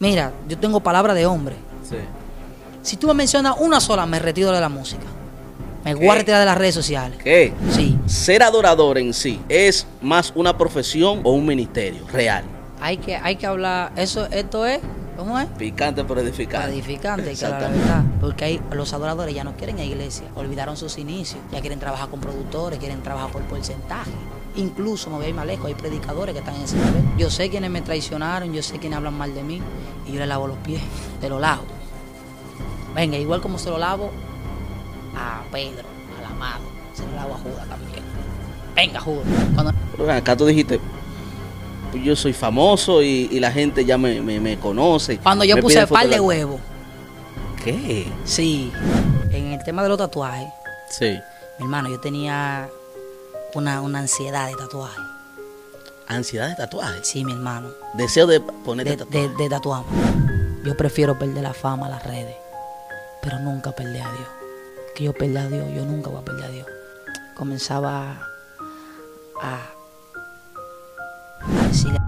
Mira, yo tengo palabra de hombre. Sí. Si tú me mencionas una sola, me retiro de la música. Me retirar de las redes sociales. ¿Qué? Sí. Ser adorador en sí es más una profesión o un ministerio real. Hay que, hay que hablar. Eso, esto es, ¿cómo es? Picante pero edificante. Edificante, hablar la verdad. Porque hay, los adoradores ya no quieren a iglesia. Olvidaron sus inicios. Ya quieren trabajar con productores, quieren trabajar por porcentaje. Incluso, me voy a ir más lejos, hay predicadores que están en ese nivel. Yo sé quienes me traicionaron, yo sé quienes hablan mal de mí. Y yo le lavo los pies, te lo lavo. Venga, igual como se lo lavo a Pedro, al amado, se lo lavo a Judas también. Venga, Judas. Cuando Pero acá tú dijiste, pues yo soy famoso y, y la gente ya me, me, me conoce. Cuando yo Me puse el par de huevos, ¿Qué? sí, en el tema de los tatuajes, Sí. mi hermano, yo tenía una, una ansiedad de tatuaje. Ansiedad de tatuaje. Sí, mi hermano, Deseo de ponerte de, tatuaje. de, de tatuarme. Yo prefiero perder la fama a las redes, pero nunca perder a Dios. Que yo perda a Dios, yo nunca voy a perder a Dios. Comenzaba a, a decirle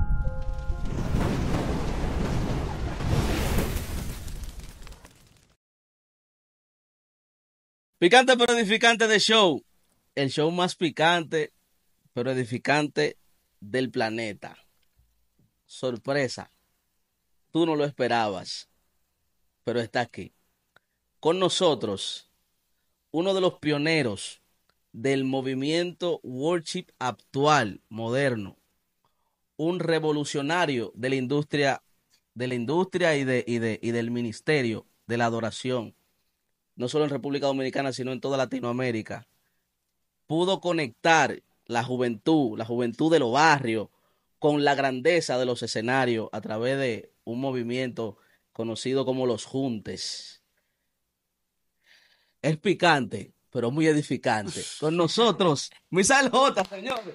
Picante pero edificante de show. El show más picante pero edificante del planeta. Sorpresa. Tú no lo esperabas, pero está aquí. Con nosotros, uno de los pioneros del movimiento worship actual, moderno. Un revolucionario de la industria, de la industria y, de, y, de, y del ministerio de la adoración no solo en República Dominicana, sino en toda Latinoamérica, pudo conectar la juventud, la juventud de los barrios, con la grandeza de los escenarios a través de un movimiento conocido como los Juntes. Es picante, pero muy edificante. Con nosotros, Misael J, señores.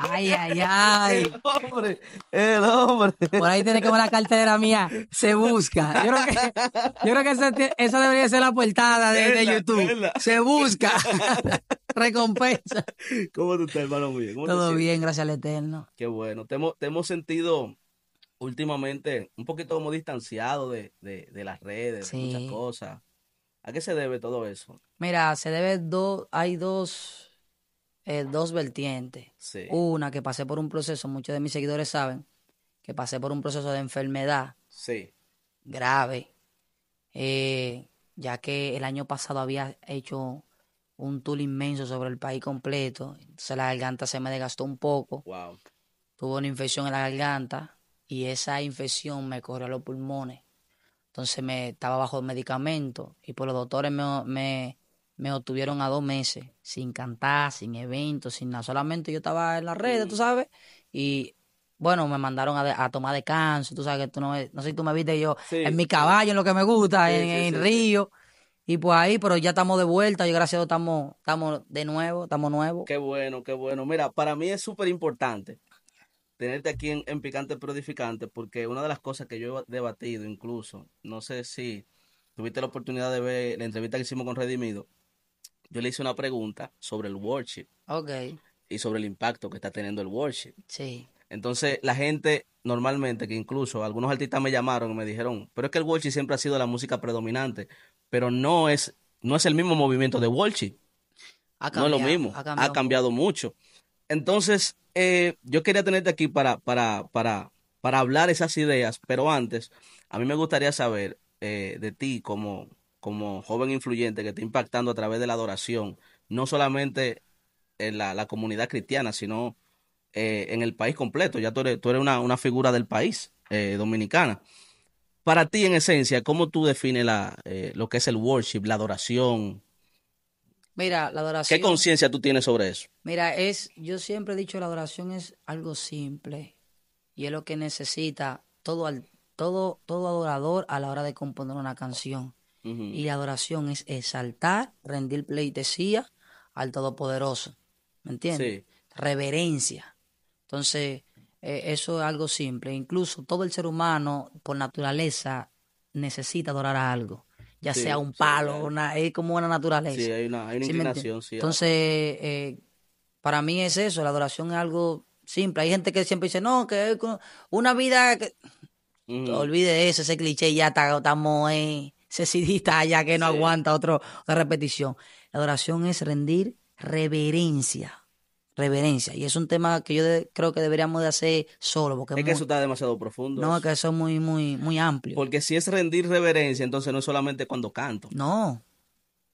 Ay, ay, ay. El hombre, el hombre. Por ahí tiene como la cartera mía. Se busca. Yo creo que, yo creo que esa, esa debería ser la portada de, YouTube. Se busca. Recompensa. ¿Cómo tú estás, hermano mío? ¿Cómo te Todo bien, gracias al Eterno. Qué bueno. Te hemos, te hemos sentido últimamente un poquito como distanciado de, de, de las redes, de muchas cosas. ¿A qué se debe todo eso? Mira, se debe dos, hay dos, eh, dos vertientes. Sí. Una que pasé por un proceso, muchos de mis seguidores saben, que pasé por un proceso de enfermedad Sí. grave, eh, ya que el año pasado había hecho un tour inmenso sobre el país completo, entonces la garganta se me desgastó un poco, Wow. tuve una infección en la garganta y esa infección me corrió a los pulmones, entonces me estaba bajo medicamento y por los doctores me, me, me obtuvieron a dos meses, sin cantar, sin eventos, sin nada, solamente yo estaba en las redes, tú sabes, y bueno, me mandaron a, de- a tomar descanso, tú sabes que tú no, no sé si tú me viste yo Sí, en mi caballo, en lo que me gusta, Sí, en, sí, en. Río, y pues ahí, pero ya estamos de vuelta, yo gracias a Dios estamos, estamos de nuevo, estamos nuevos. Qué bueno, qué bueno. Mira, para mí es súper importante tenerte aquí en, en Picante pero Edificante, porque una de las cosas que yo he debatido incluso, no sé si tuviste la oportunidad de ver la entrevista que hicimos con Redimido, yo le hice una pregunta sobre el worship Ok, y sobre el impacto que está teniendo el worship. sí, Entonces, la gente normalmente, que incluso algunos artistas me llamaron y me dijeron, pero es que el worship siempre ha sido la música predominante, pero no es, no es el mismo movimiento de ha no es lo mismo, ha ha cambiado. cambiado, mucho. Entonces, eh, yo quería tenerte aquí para, para, para, para hablar esas ideas, pero antes, a mí me gustaría saber eh, de ti como, como joven influyente que está impactando a través de la adoración, no solamente en la, la comunidad cristiana, sino eh, en el país completo. Ya tú eres, tú eres una, una figura del país eh, dominicana. Para ti, en esencia, ¿cómo tú defines la, eh, lo que es el worship, la adoración? Mira, la adoración. ¿Qué conciencia tú tienes sobre eso? Mira, es, yo siempre he dicho la adoración es algo simple y es lo que necesita todo, al- todo, todo adorador a la hora de componer una canción. Y la adoración es exaltar, rendir pleitesía al Todopoderoso. ¿Me entiendes? Sí. Reverencia. Entonces, eh, eso es algo simple. Incluso todo el ser humano, por naturaleza, necesita adorar a algo. Ya Sí, sea un palo, una, es como una naturaleza. Sí, hay una, hay una ¿Sí me inclinación. Entonces, eh, para mí es eso, la adoración es algo simple. Hay gente que siempre dice, no, que una vida... que-". Olvide eso, ese cliché ya está, estamos en ese está allá que no Sí. aguanta otro, otra repetición. La adoración es rendir reverencia. Reverencia. Y es un tema que yo de- creo que deberíamos de hacer solo, porque Es es que muy- eso está demasiado profundo. no, es que eso es muy, muy, muy amplio. Porque si es rendir reverencia, entonces no es solamente cuando canto. No.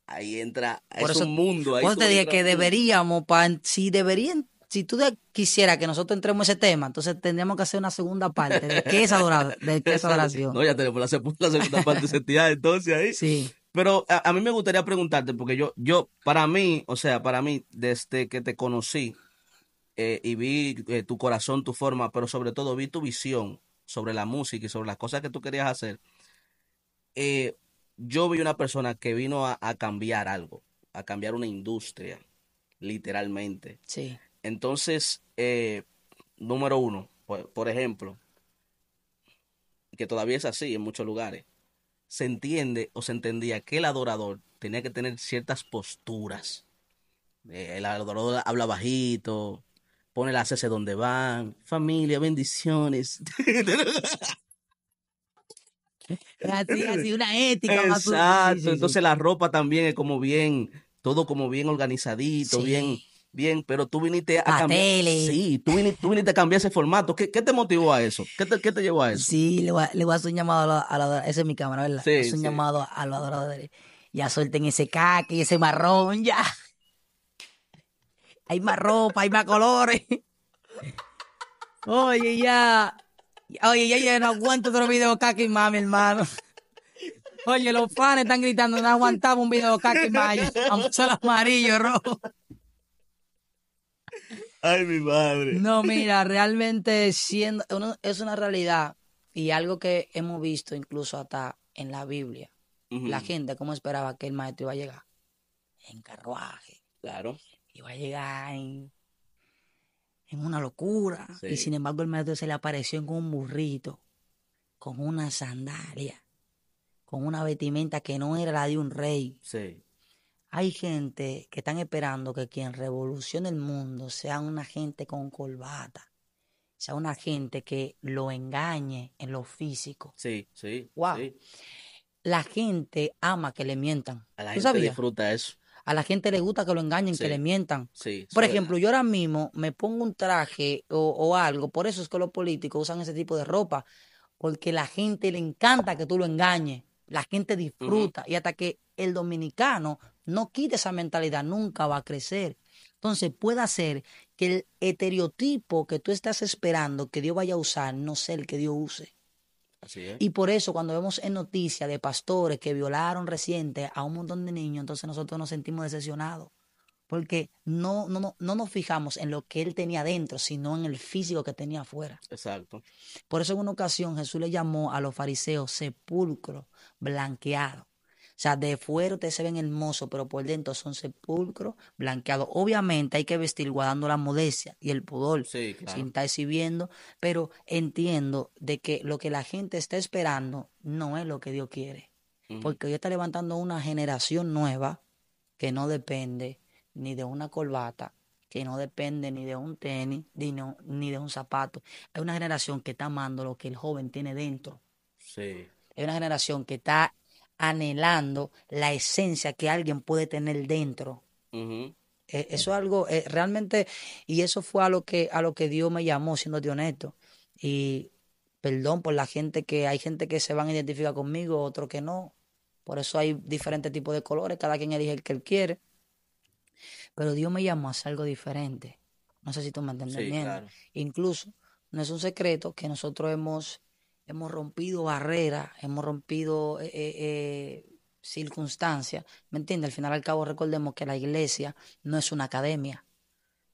Ahí entra, Por es eso- un mundo. Ahí Por eso te dije que deberíamos, pa- si deberían, si tú de- quisieras que nosotros entremos en ese tema, entonces tendríamos que hacer una segunda parte de qué es adorar, de qué es adoración. No, ya tenemos la, la segunda parte seteada entonces ahí. Sí. Pero a, a mí me gustaría preguntarte, porque yo, yo, para mí, o sea, para mí, desde que te conocí eh, y vi eh, tu corazón, tu forma, pero sobre todo vi tu visión sobre la música y sobre las cosas que tú querías hacer, eh, yo vi una persona que vino a, a cambiar algo, a cambiar una industria, literalmente. Sí. Entonces, número uno, por, por ejemplo, que todavía es así en muchos lugares, se entiende o se entendía que el adorador tenía que tener ciertas posturas. Eh, el adorador habla bajito, pone las S donde van, familia, bendiciones. Así, así, una ética Exacto. Entonces la ropa también es como bien, todo como bien organizadito, Sí. bien, bien, pero tú viniste a La cambiar. tele. Sí, tú viniste, tú viniste a cambiar ese formato. ¿Qué, qué te motivó a eso? ¿Qué te, qué te llevó a eso? Sí, le voy, a, le voy a hacer un llamado a los a los adoradores. Esa es mi cámara, ¿verdad? Sí, es un sí. llamado a los adoradores. Ya suelten ese caque y ese marrón, ya. Hay más ropa, hay más colores. Oye, ya. Oye, ya, ya no aguanto otro video caque más, mi hermano. Oye, los fans están gritando, no aguantamos un video caque más. Vamos a hacer amarillo, rojo. Ay, mi madre. No, mira, realmente siendo, uno- es una realidad y algo que hemos visto incluso hasta en la Biblia. La gente, ¿cómo esperaba que el maestro iba a llegar? En carruaje, Claro. iba a llegar en, en una locura. Sí. Y sin embargo el maestro se le apareció con un burrito, con una sandalia, con una vestimenta que no era la de un rey. Sí. Hay gente que están esperando que quien revolucione el mundo sea una gente con corbata, sea una gente que lo engañe en lo físico. Sí, sí. Wow. sí. La gente ama que le mientan. A la ¿Tú gente sabías? disfruta eso. A la gente le gusta que lo engañen, Sí. que le mientan. Sí. Por ejemplo, yo ahora mismo me pongo un traje o, o algo, por eso es que los políticos usan ese tipo de ropa, porque la gente le encanta que tú lo engañes, la gente disfruta y hasta que el dominicano no quite esa mentalidad nunca va a crecer. Entonces puede hacer que el estereotipo que tú estás esperando que Dios vaya a usar no sea el que Dios use. Así es. Y por eso cuando vemos en noticias de pastores que violaron reciente a un montón de niños, entonces nosotros nos sentimos decepcionados. Porque no, no, no, no nos fijamos en lo que él tenía dentro, sino en el físico que tenía afuera. Exacto. Por eso en una ocasión Jesús le llamó a los fariseos sepulcro blanqueado. O sea, de fuera ustedes se ven hermosos, pero por dentro son sepulcros blanqueados. Obviamente hay que vestir guardando la modestia y el pudor Sí, claro. sin estar exhibiendo, pero entiendo de que lo que la gente está esperando no es lo que Dios quiere. Porque Dios está levantando una generación nueva que no depende ni de una corbata, que no depende ni de un tenis, ni, no- ni de un zapato. Es una generación que está amando lo que el joven tiene dentro. Sí. Es una generación que está anhelando la esencia que alguien puede tener dentro. Eh, Eso es algo eh, realmente, y eso fue a lo que a lo que Dios me llamó, siendo honesto. Y perdón por la gente que hay gente que se van a identificar conmigo, otros que no. Por eso hay diferentes tipos de colores, cada quien elige el que él quiere. Pero Dios me llamó a hacer algo diferente. No sé si tú me Sí, entendiendo. claro. Incluso, no es un secreto que nosotros hemos, hemos rompido barreras, hemos rompido eh, eh, eh, circunstancias. ¿Me entiendes? Al final al cabo recordemos que la iglesia no es una academia.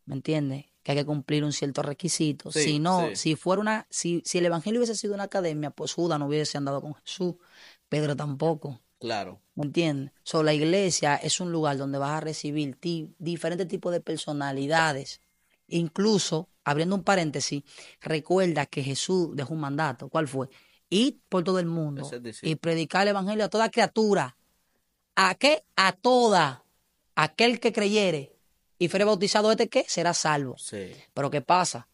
¿Me entiendes? Que hay que cumplir un cierto requisito. Sí, si no, sí. si fuera una, si, si el evangelio hubiese sido una academia, pues Judas no hubiese andado con Jesús, Pedro tampoco. Claro. ¿Me entiendes? So, la iglesia es un lugar donde vas a recibir ti- diferentes tipos de personalidades. Incluso, abriendo un paréntesis, recuerda que Jesús dejó un mandato. ¿Cuál fue? Ir por todo el mundo es y predicar el evangelio a toda criatura. ¿A qué? A toda. Aquel que creyere y fuere bautizado, ¿este qué? Será salvo. Sí. Pero ¿qué pasa?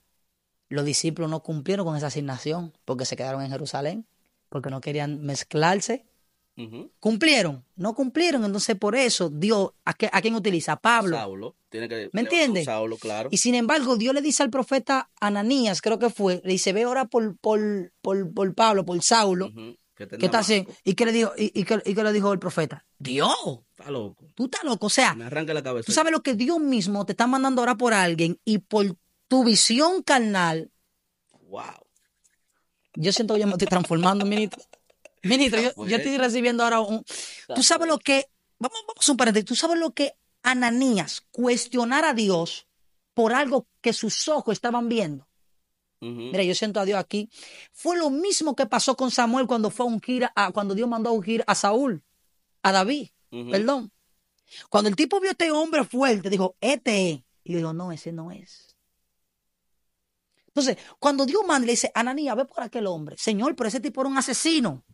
Los discípulos no cumplieron con esa asignación porque se quedaron en Jerusalén, porque no querían mezclarse. Cumplieron, no cumplieron. Entonces, por eso Dios, ¿a, qué- a quién utiliza? A Pablo. Saulo. Tiene que, ¿Me entiendes? Saulo, claro. Y sin embargo, Dios le dice al profeta Ananías, creo que fue, le dice, ve ahora por, por, por, por Pablo, por Saulo. Que está en ¿Qué está Damasco. haciendo? ¿Y qué le dijo, y, y qué, y qué le dijo el profeta? Dios, Está loco. tú estás loco. O sea, Me arranca la cabeza. tú sabes lo que Dios mismo te está mandando ahora por alguien y por tu visión carnal, Wow. yo siento que yo me estoy transformando, ministro. Ministro, yo, yo estoy recibiendo ahora un... Tú sabes lo que... Vamos, vamos a un paréntesis. Tú sabes lo que Ananías cuestionar a Dios por algo que sus ojos estaban viendo. Mira, yo siento a Dios aquí. Fue lo mismo que pasó con Samuel cuando fue a ungir a, cuando Dios mandó a ungir a Saúl, a David, perdón. Cuando el tipo vio a este hombre fuerte, dijo, este es. Y dijo, no, ese no es. Entonces, cuando Dios manda, le dice, Ananías, ve por aquel hombre. Señor, pero ese tipo era un asesino.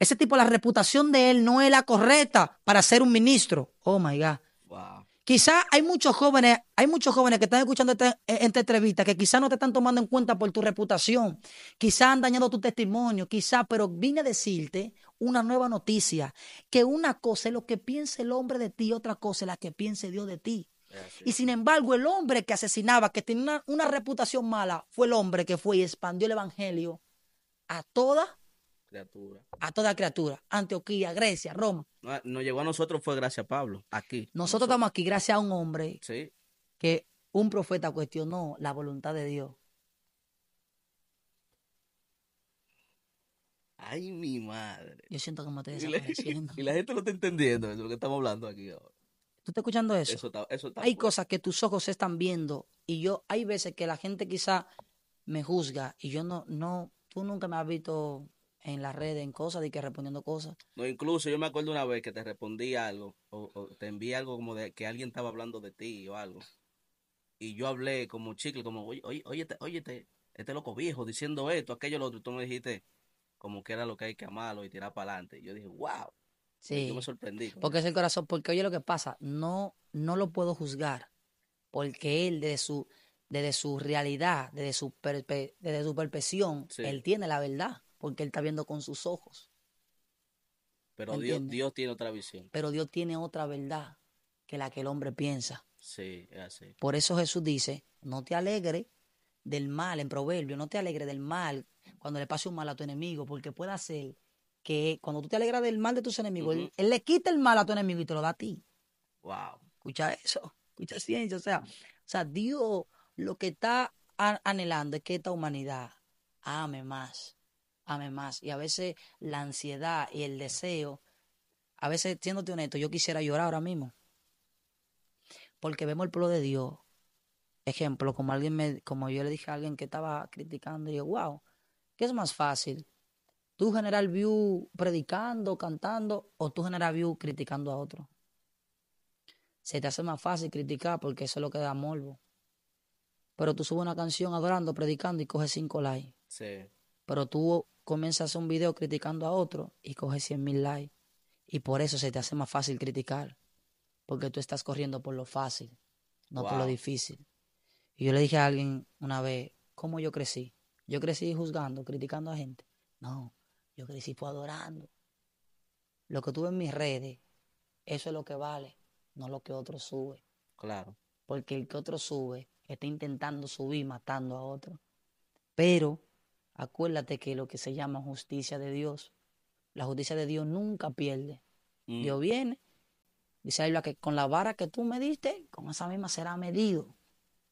Ese tipo, la reputación de él no es la correcta para ser un ministro. Oh my God. Wow. Quizá hay muchos jóvenes, hay muchos jóvenes que están escuchando esta, esta entrevista que quizá no te están tomando en cuenta por tu reputación, quizá han dañado tu testimonio, quizá, pero vine a decirte una nueva noticia, que una cosa es lo que piense el hombre de ti, otra cosa es la que piense Dios de ti. Y sin embargo, el hombre que asesinaba, que tenía una, una reputación mala, fue el hombre que fue y expandió el evangelio a toda, Criatura. a toda criatura. Antioquía, Grecia, Roma. No, nos llegó a nosotros fue gracias a Pablo. Aquí. Nosotros estamos aquí gracias a un hombre Sí. que un profeta cuestionó la voluntad de Dios. Ay, mi madre. Yo siento que me estoy Y la, desapareciendo. y la gente no está entendiendo eso, lo que estamos hablando aquí ahora. ¿Tú estás escuchando eso? Eso está, eso está hay cosas que tus ojos se están viendo y yo, hay veces que la gente quizá me juzga y yo no, no, tú nunca me has visto en las redes, en cosas, de que respondiendo cosas. No, incluso yo me acuerdo una vez que te respondí algo, o, o te envié algo como de que alguien estaba hablando de ti o algo. Y yo hablé como chicle, como, oye, oye, óyete, óyete, este loco viejo diciendo esto, aquello, lo otro. Y tú me dijiste como que era lo que hay que amarlo y tirar para adelante. Y yo dije, wow. Sí. Yo me sorprendí. Porque es el corazón, porque oye lo que pasa, no, no lo puedo juzgar, porque él desde su, desde su realidad, desde su, perpe- desde su percepción, Sí. él tiene la verdad, porque él está viendo con sus ojos. Pero ¿me Dios, tiene otra visión. Pero Dios tiene otra verdad que la que el hombre piensa. Sí, es así. Por eso Jesús dice, no te alegres del mal, en proverbio, no te alegres del mal cuando le pase un mal a tu enemigo, porque puede hacer que cuando tú te alegras del mal de tus enemigos, él, le quita el mal a tu enemigo y te lo da a ti. Wow. Escucha eso, escucha ciencia. O sea, o sea, Dios lo que está anhelando es que esta humanidad ame más, ame más. Y a veces la ansiedad y el deseo, a veces, siéndote honesto, yo quisiera llorar ahora mismo. Porque vemos el pueblo de Dios. Ejemplo, como alguien me, como yo le dije a alguien que estaba criticando, y yo, wow, ¿qué es más fácil? ¿Tú generar view predicando, cantando, o tú generar view criticando a otro? se te hace más fácil criticar porque eso es lo que da morbo. Pero tú subes una canción adorando, predicando y coges cinco likes. Sí. Pero tú comienzas a hacer un video criticando a otro y coges 100 mil likes. Y por eso se te hace más fácil criticar. Porque tú estás corriendo por lo fácil, no por lo difícil. Y yo le dije a alguien una vez, ¿cómo yo crecí? Yo crecí juzgando, criticando a gente. No, yo crecí fue adorando. Lo que tuve en mis redes, eso es lo que vale, no lo que otro sube. Claro. Porque el que otro sube está intentando subir matando a otro. Pero acuérdate que lo que se llama justicia de Dios, la justicia de Dios nunca pierde. Mm. Dios viene, dice Biblia que con la vara que tú me diste, con esa misma será medido.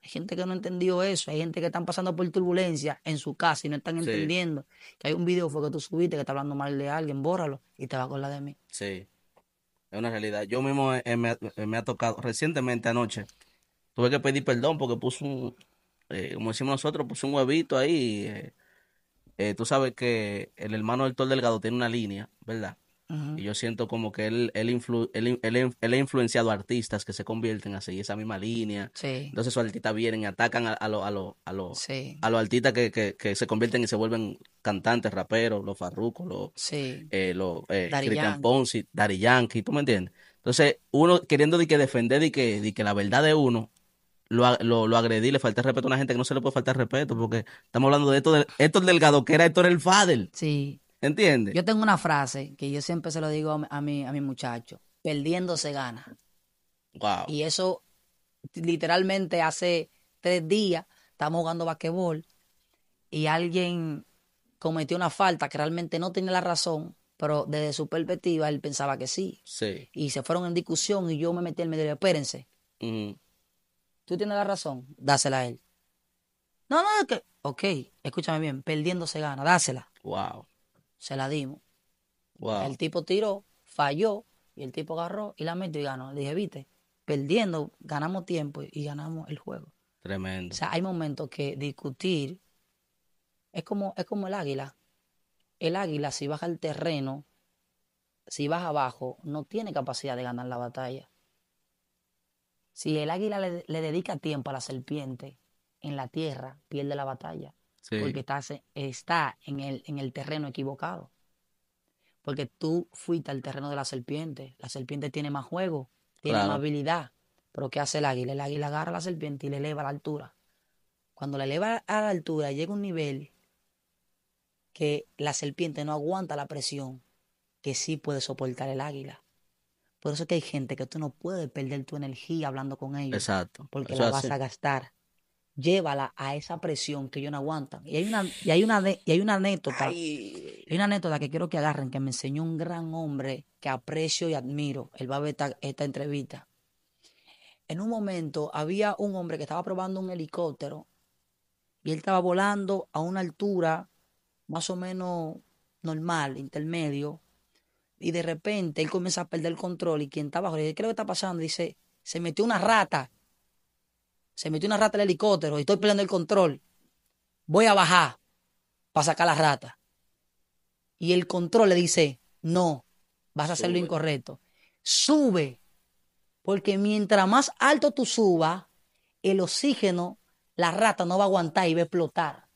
Hay gente que no entendió eso, hay gente que están pasando por turbulencia en su casa y no están Sí. entendiendo que hay un video fue que tú subiste que está hablando mal de alguien, bórralo y te va a acordar de mí. Sí, es una realidad. Yo mismo eh, me, ha- me ha tocado recientemente anoche. Tuve que pedir perdón porque puse un, eh, como decimos nosotros, puse un huevito ahí. Eh, tú sabes que el hermano Héctor Delgado tiene una línea, ¿verdad? Y yo siento como que él, él, influ- él, él- él ha influenciado a artistas que se convierten a seguir esa misma línea. Sí, Entonces esos artistas vienen y atacan a, a los a los a sí, a los artistas que, que, que se convierten y se vuelven cantantes, raperos, los farrucos, los sí, eh, los eh, Yankee. Ponzi, Daddy Yankee, ¿tú me entiendes? Entonces, uno queriendo de que defender de que, de que la verdad de uno, lo, lo, lo agredí, le falté respeto a una gente que no se le puede faltar respeto, porque estamos hablando de esto de Héctor Delgado, que era Héctor el Fadel. Sí. ¿Entiendes? Yo tengo una frase que yo siempre se lo digo a, a mi, a mi muchacho. Perdiendo se gana. Wow. Y eso literalmente hace tres días estamos jugando basquetbol y alguien cometió una falta que realmente no tenía la razón, pero desde su perspectiva él pensaba que sí. Sí. Y se fueron en discusión y yo me metí en medio. Espérense, Ujú. Tú tienes la razón, dásela a él. No, no, es que. Ok, escúchame bien, perdiendo se gana, dásela. Wow. Se la dimos. Wow. El tipo tiró, falló y el tipo agarró y la metió y ganó. Le dije, viste, perdiendo ganamos tiempo y ganamos el juego. Tremendo. O sea, hay momentos que discutir es como, es como el águila. El águila, si baja al terreno, si baja abajo, no tiene capacidad de ganar la batalla. Si el águila le, le dedica tiempo a la serpiente en la tierra, pierde la batalla. Sí. Porque está, está en, el, en el terreno equivocado. Porque tú fuiste al terreno de la serpiente. La serpiente tiene más juego, tiene Claro. más habilidad. Pero ¿qué hace el águila? El águila agarra a la serpiente y le eleva a la altura. Cuando la eleva a la altura, llega un nivel que la serpiente no aguanta la presión que sí puede soportar el águila. Por eso es que hay gente que tú no puedes perder tu energía hablando con ellos Exacto. porque Eso la vas así. a gastar. Llévala a esa presión que ellos no aguantan. Y hay una, y hay una, y hay una anécdota, Ay. hay una anécdota que quiero que agarren, que me enseñó un gran hombre que aprecio y admiro. Él va a ver esta, esta entrevista. En un momento había un hombre que estaba probando un helicóptero y él estaba volando a una altura más o menos normal, intermedio, y de repente él comienza a perder el control y quien está abajo le dice, ¿qué es lo que está pasando? Dice, se metió una rata, se metió una rata el helicóptero y estoy perdiendo el control. Voy a bajar para sacar la rata. Y el control le dice, no, vas a hacer lo incorrecto. Sube, porque mientras más alto tú subas, el oxígeno, la rata no va a aguantar y va a explotar.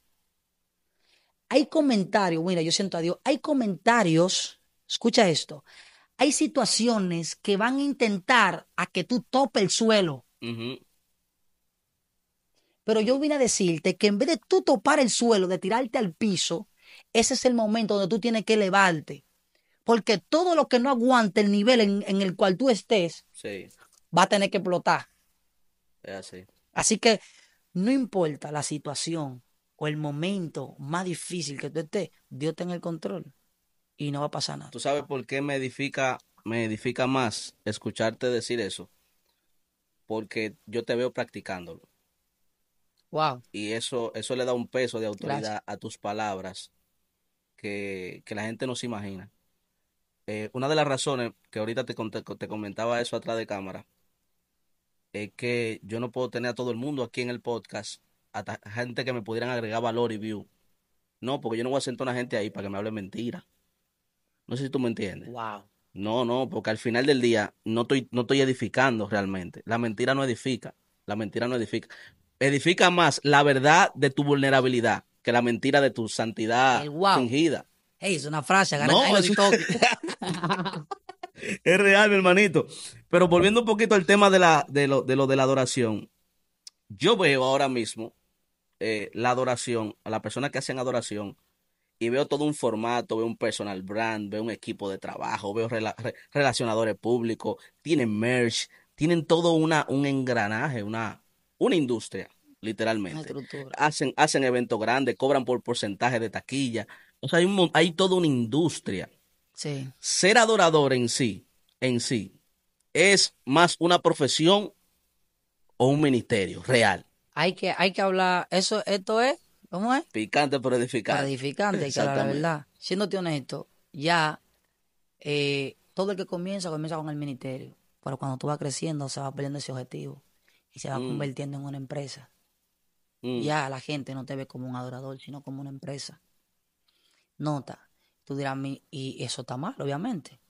Hay comentarios, mira, yo siento a Dios, hay comentarios, escucha esto, hay situaciones que van a intentar a que tú topes el suelo. Pero yo vine a decirte que en vez de tú topar el suelo, de tirarte al piso, ese es el momento donde tú tienes que elevarte. Porque todo lo que no aguante el nivel en, en el cual tú estés, Sí. va a tener que explotar. Es así. Así que no importa la situación o el momento más difícil que tú estés, Dios está en el control y no va a pasar nada. ¿Tú sabes por qué me edifica, me edifica más escucharte decir eso? Porque yo te veo practicándolo. Wow. Y eso, eso le da un peso de autoridad Gracias. a tus palabras que, que la gente no se imagina. Eh, una de las razones que ahorita te, te comentaba eso atrás de cámara es que yo no puedo tener a todo el mundo aquí en el podcast, a gente que me pudieran agregar valor y view. No, porque yo no voy a sentar a una gente ahí para que me hable mentira. No sé si tú me entiendes. Wow. No, no, porque al final del día no estoy, no estoy edificando realmente. La mentira no edifica. La mentira no edifica. Edifica más la verdad de tu vulnerabilidad que la mentira de tu santidad wow. fingida. Hey, es una frase, No, toque. Es real, mi hermanito. Pero volviendo un poquito al tema de, la, de, lo, de lo de la adoración. Yo veo ahora mismo eh, la adoración, a las personas que hacen adoración, y veo todo un formato, veo un personal brand, veo un equipo de trabajo, veo rela- re- relacionadores públicos, tienen merch, tienen todo una, un engranaje, una, una industria, literalmente. Hacen, hacen eventos grandes, cobran por porcentaje de taquilla. O sea, hay, un hay toda una industria Sí. ser adorador en sí, en sí, es más una profesión o un ministerio real. Hay que, hay que hablar, eso, esto es, ¿cómo es? Picante pero edificante. edificante, que la verdad. Siéndote honesto, ya eh, todo el que comienza, comienza con el ministerio. Pero cuando tú vas creciendo, se va perdiendo ese objetivo y se va Mm. convirtiendo en una empresa. Mm, Ya la gente no te ve como un adorador, sino como una empresa. Nota, tú dirás, mi, y eso está mal, obviamente.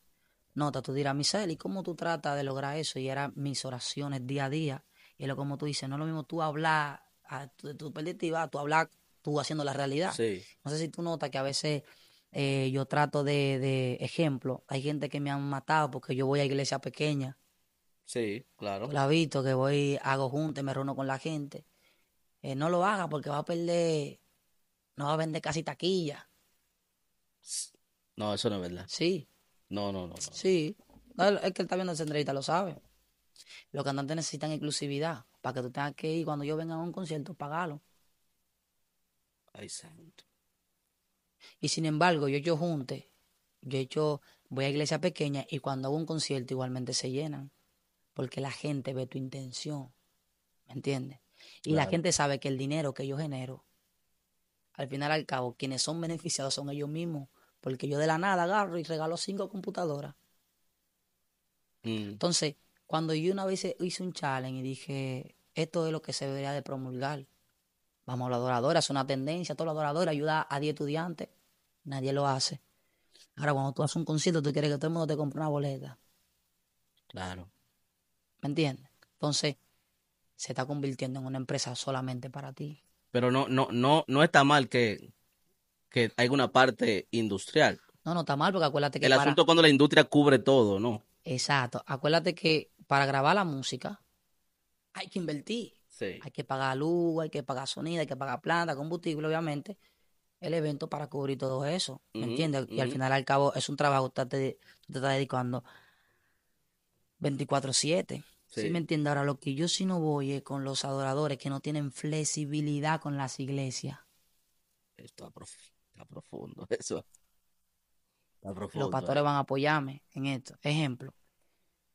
Nota, tú dirás, Misael, ¿y cómo tú tratas de lograr eso? Y eran mis oraciones día a día. Y es lo como tú dices, no es lo mismo tú hablar a tu, de tu perspectiva, tú hablar tú haciendo la realidad. Sí, No sé si tú notas que a veces eh, yo trato de, de ejemplo. Hay gente que me han matado porque yo voy a iglesia pequeña Sí, claro. La visto que voy, hago juntas, me reúno con la gente. Eh, no lo haga porque va a perder, no va a vender casi taquilla. No, eso no es verdad. Sí, No, no, no. no. sí. No, el- el que está viendo esa entrevista lo sabe. Los cantantes necesitan exclusividad para que tú tengas que ir cuando yo venga a un concierto, pagarlo. Ay, santo. Y sin embargo, yo hecho junte, yo hecho, voy a iglesia pequeña y cuando hago un concierto igualmente se llenan. Porque la gente ve tu intención. ¿Me entiendes? Y la gente sabe que el dinero que yo genero, al final al cabo, quienes son beneficiados son ellos mismos. Porque yo de la nada agarro y regalo cinco computadoras. Mm, Entonces, cuando yo una vez hice un challenge y dije, esto es lo que se debería de promulgar. Vamos a la adoradora, es una tendencia, toda la adoradora ayuda a 10 estudiantes. Nadie lo hace. Ahora, cuando tú haces un concierto, tú quieres que todo el mundo te compre una boleta. claro. ¿Me entiendes? Entonces, se está convirtiendo en una empresa solamente para ti. Pero no, no, no, no está mal que, que hay una parte industrial. No, no está mal, porque acuérdate que El para... asunto cuando la industria cubre todo, ¿no? Exacto. Acuérdate que para grabar la música hay que invertir. Sí. Hay que pagar luz, hay que pagar sonido, hay que pagar planta, combustible, obviamente. El evento para cubrir todo eso. ¿Me entiendes? Y al final, al cabo, es un trabajo que te, tú te estás dedicando 24-7. ¿Sí? Sí. me entiendes? Ahora, lo que yo sí no voy es con los adoradores que no tienen flexibilidad con las iglesias. Está, prof- está profundo eso. Está profundo. Los pastores van a apoyarme en esto. Ejemplo,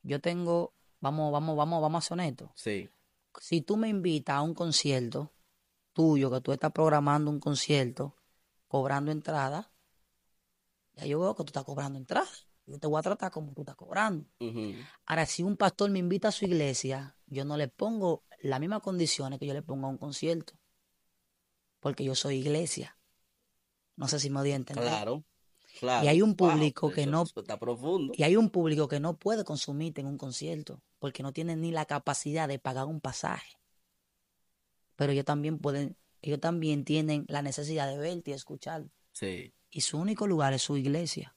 yo tengo, vamos, vamos, vamos, vamos a ser honestos. Sí, si tú me invitas a un concierto tuyo, que tú estás programando un concierto, cobrando entrada, ya yo veo que tú estás cobrando entrada. Yo te voy a tratar como tú estás cobrando. Ahora, si un pastor me invita a su iglesia, yo no le pongo las mismas condiciones que yo le pongo a un concierto. Porque yo soy iglesia. No sé si me doy a entender. claro, claro. Y hay un Wow, público que no- está profundo. Y hay un público que no puede consumirte en un concierto porque no tiene ni la capacidad de pagar un pasaje. Pero ellos también pueden, ellos también tienen la necesidad de verte y escuchar. Sí, Y su único lugar es su iglesia.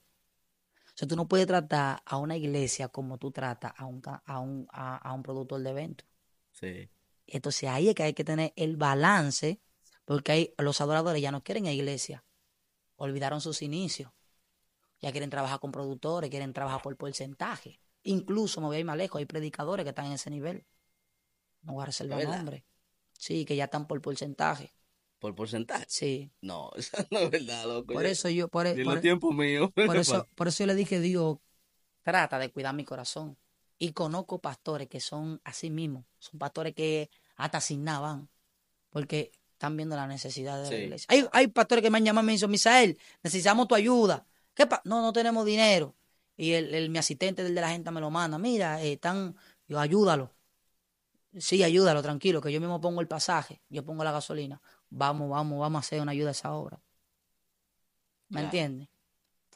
O sea, tú no puedes tratar a una iglesia como tú tratas a un, a un, a, a un productor de eventos. sí. Entonces ahí es que hay que tener el balance porque hay, los adoradores ya no quieren a iglesia. Olvidaron sus inicios. Ya quieren trabajar con productores, quieren trabajar por porcentaje. Incluso me voy a ir más lejos, hay predicadores que están en ese nivel. No voy a reservar nombre. Sí, que ya están por porcentaje. Por porcentaje. Sí. No, eso no es verdad, loco. Por Ya- eso yo, por, e- Ni por- los tiempos míos. por eso, por eso yo le dije, Dios, trata de cuidar mi corazón. Y conozco pastores que son así mismos. Son pastores que hasta sin nada van. Porque están viendo la necesidad de la iglesia. Hay, hay pastores que me han llamado y me han dicho, Misael, necesitamos tu ayuda. ¿Qué pa no, no tenemos dinero. Y el, el- mi asistente del de la gente me lo manda. Mira, eh, están, yo ayúdalo. Sí, ayúdalo, tranquilo, que yo mismo pongo el pasaje, yo pongo la gasolina. Vamos, vamos, vamos a hacer una ayuda a esa obra. ¿Me Claro. entiendes?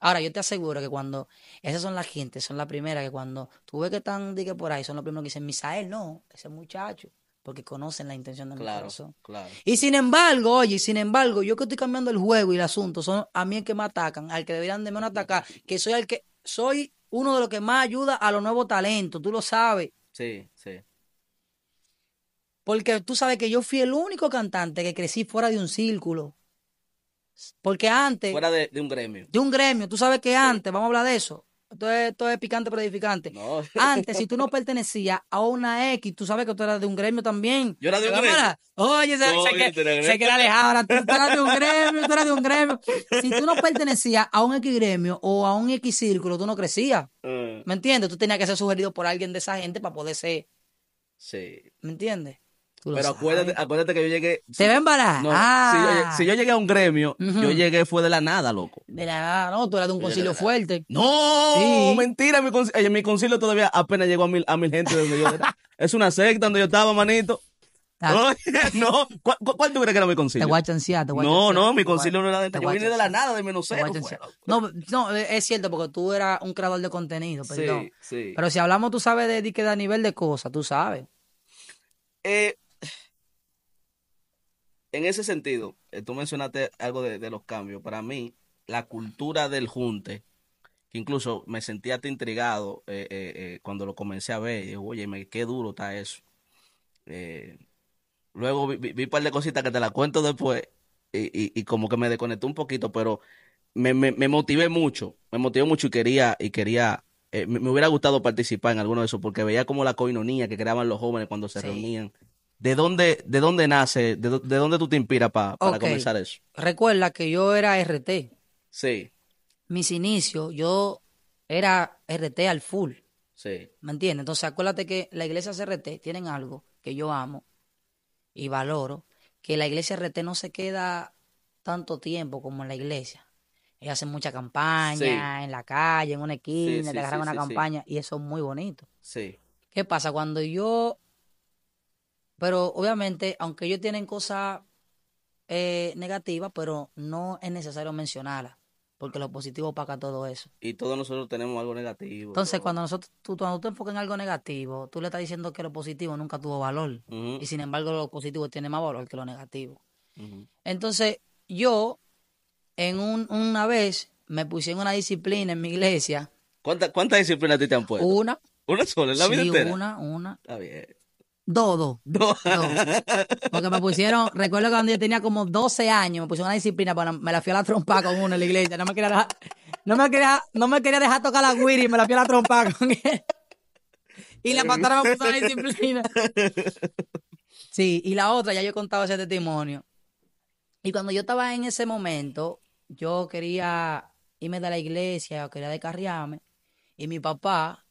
Ahora, yo te aseguro que cuando esas son las gentes, son las primeras que cuando tú ves que están dique por ahí, son los primeros que dicen, Misael, no, ese muchacho, porque conocen la intención de mi corazón. claro. Y sin embargo, oye, sin embargo, yo que estoy cambiando el juego y el asunto, son a mí el que me atacan, al que deberían de menos atacar, que soy el que, soy uno de los que más ayuda a los nuevos talentos, tú lo sabes. Sí, sí. Porque tú sabes que yo fui el único cantante que crecí fuera de un círculo. Porque antes, Fuera de, de un gremio. de un gremio, tú sabes que antes, vamos a hablar de eso. Esto es, esto es picante pero edificante. No. Antes, si tú no pertenecías a una X, tú sabes que tú eras de un gremio también. Yo era de un gremio. Oye, se, No, se yo que, era de se queda alejado. Ahora tú eras de un gremio, tú eras de un gremio. Si tú no pertenecías a un X gremio o a un X círculo, tú no crecías. Eh, ¿Me entiendes? Tú tenías que ser sugerido por alguien de esa gente para poder ser. sí. ¿Me entiendes? Pero acuérdate, acuérdate que yo llegué. ¿Te ven para? No, ah, si, yo, si yo llegué a un gremio, yo llegué fue de la nada, loco. De la, no, tú eras de un concilio fuerte. No, Sí. mentira, mi, oye, mi concilio todavía apenas llegó a mil, a mil gente donde yo era. Es una secta donde yo estaba, manito. Ah. No, ¿cuál, tú crees que era mi Te concilio? voy a chancear, te voy a No, chancear, no, te mi concilio no era de te Yo vine de la nada, de menos te cero. No, no, es cierto, porque tú eras un creador de contenido, perdón. Sí, sí. Pero si hablamos, tú sabes, de, de que a nivel de cosas, tú sabes. Eh, en ese sentido, eh, tú mencionaste algo de, de los cambios. Para mí, la cultura del junte, que incluso me sentía hasta intrigado eh, eh, eh, cuando lo comencé a ver. Digo, oye, me, qué duro está eso. Eh, luego vi, vi- vi un par de cositas que te las cuento después y, y- y como que me desconecté un poquito, pero me, me, me motivé mucho, me motivé mucho y quería, y quería, eh, me, me hubiera gustado participar en alguno de esos porque veía como la coinonía que creaban los jóvenes cuando se Sí. reunían. ¿De dónde, de dónde nace, de, de dónde tú te inspiras pa- para comenzar eso? Recuerda que yo era RT. Sí, Mis inicios, yo era RT al full. sí, ¿Me entiendes? Entonces acuérdate que la iglesia CRT tienen algo que yo amo y valoro, que la iglesia RT no se queda tanto tiempo como en la iglesia. Ellos hacen mucha campaña Sí. en la calle, en una esquina, sí, te agarran sí, una sí, sí. campaña y eso es muy bonito. sí, ¿Qué pasa? Cuando yo... Pero obviamente, aunque ellos tienen cosas eh, negativas, pero no es necesario mencionarlas, porque lo positivo opaca todo eso. y todos nosotros tenemos algo negativo. Entonces, cuando nosotros, tú, cuando tú enfocas en algo negativo, tú le estás diciendo que lo positivo nunca tuvo valor. Y sin embargo, lo positivo tiene más valor que lo negativo. Entonces, yo, en un, una vez, me puse en una disciplina en mi iglesia. ¿Cuántas cuántas disciplinas a ti te han puesto? Una, ¿Una sola en la vida sí, entera? una, una, Está bien. Dos. No. Porque me pusieron, recuerdo que cuando yo tenía como 12 años, me pusieron una disciplina, pero me la fui a la trompa con uno en la iglesia. No me quería dejar, no me quería, no me quería dejar tocar la guiri me la fui a la trompa con él. Y la pastora me puso una disciplina. Sí, y la otra, ya yo he contado ese testimonio. Y cuando yo estaba en ese momento, yo quería irme de la iglesia, quería descarriarme, y mi papá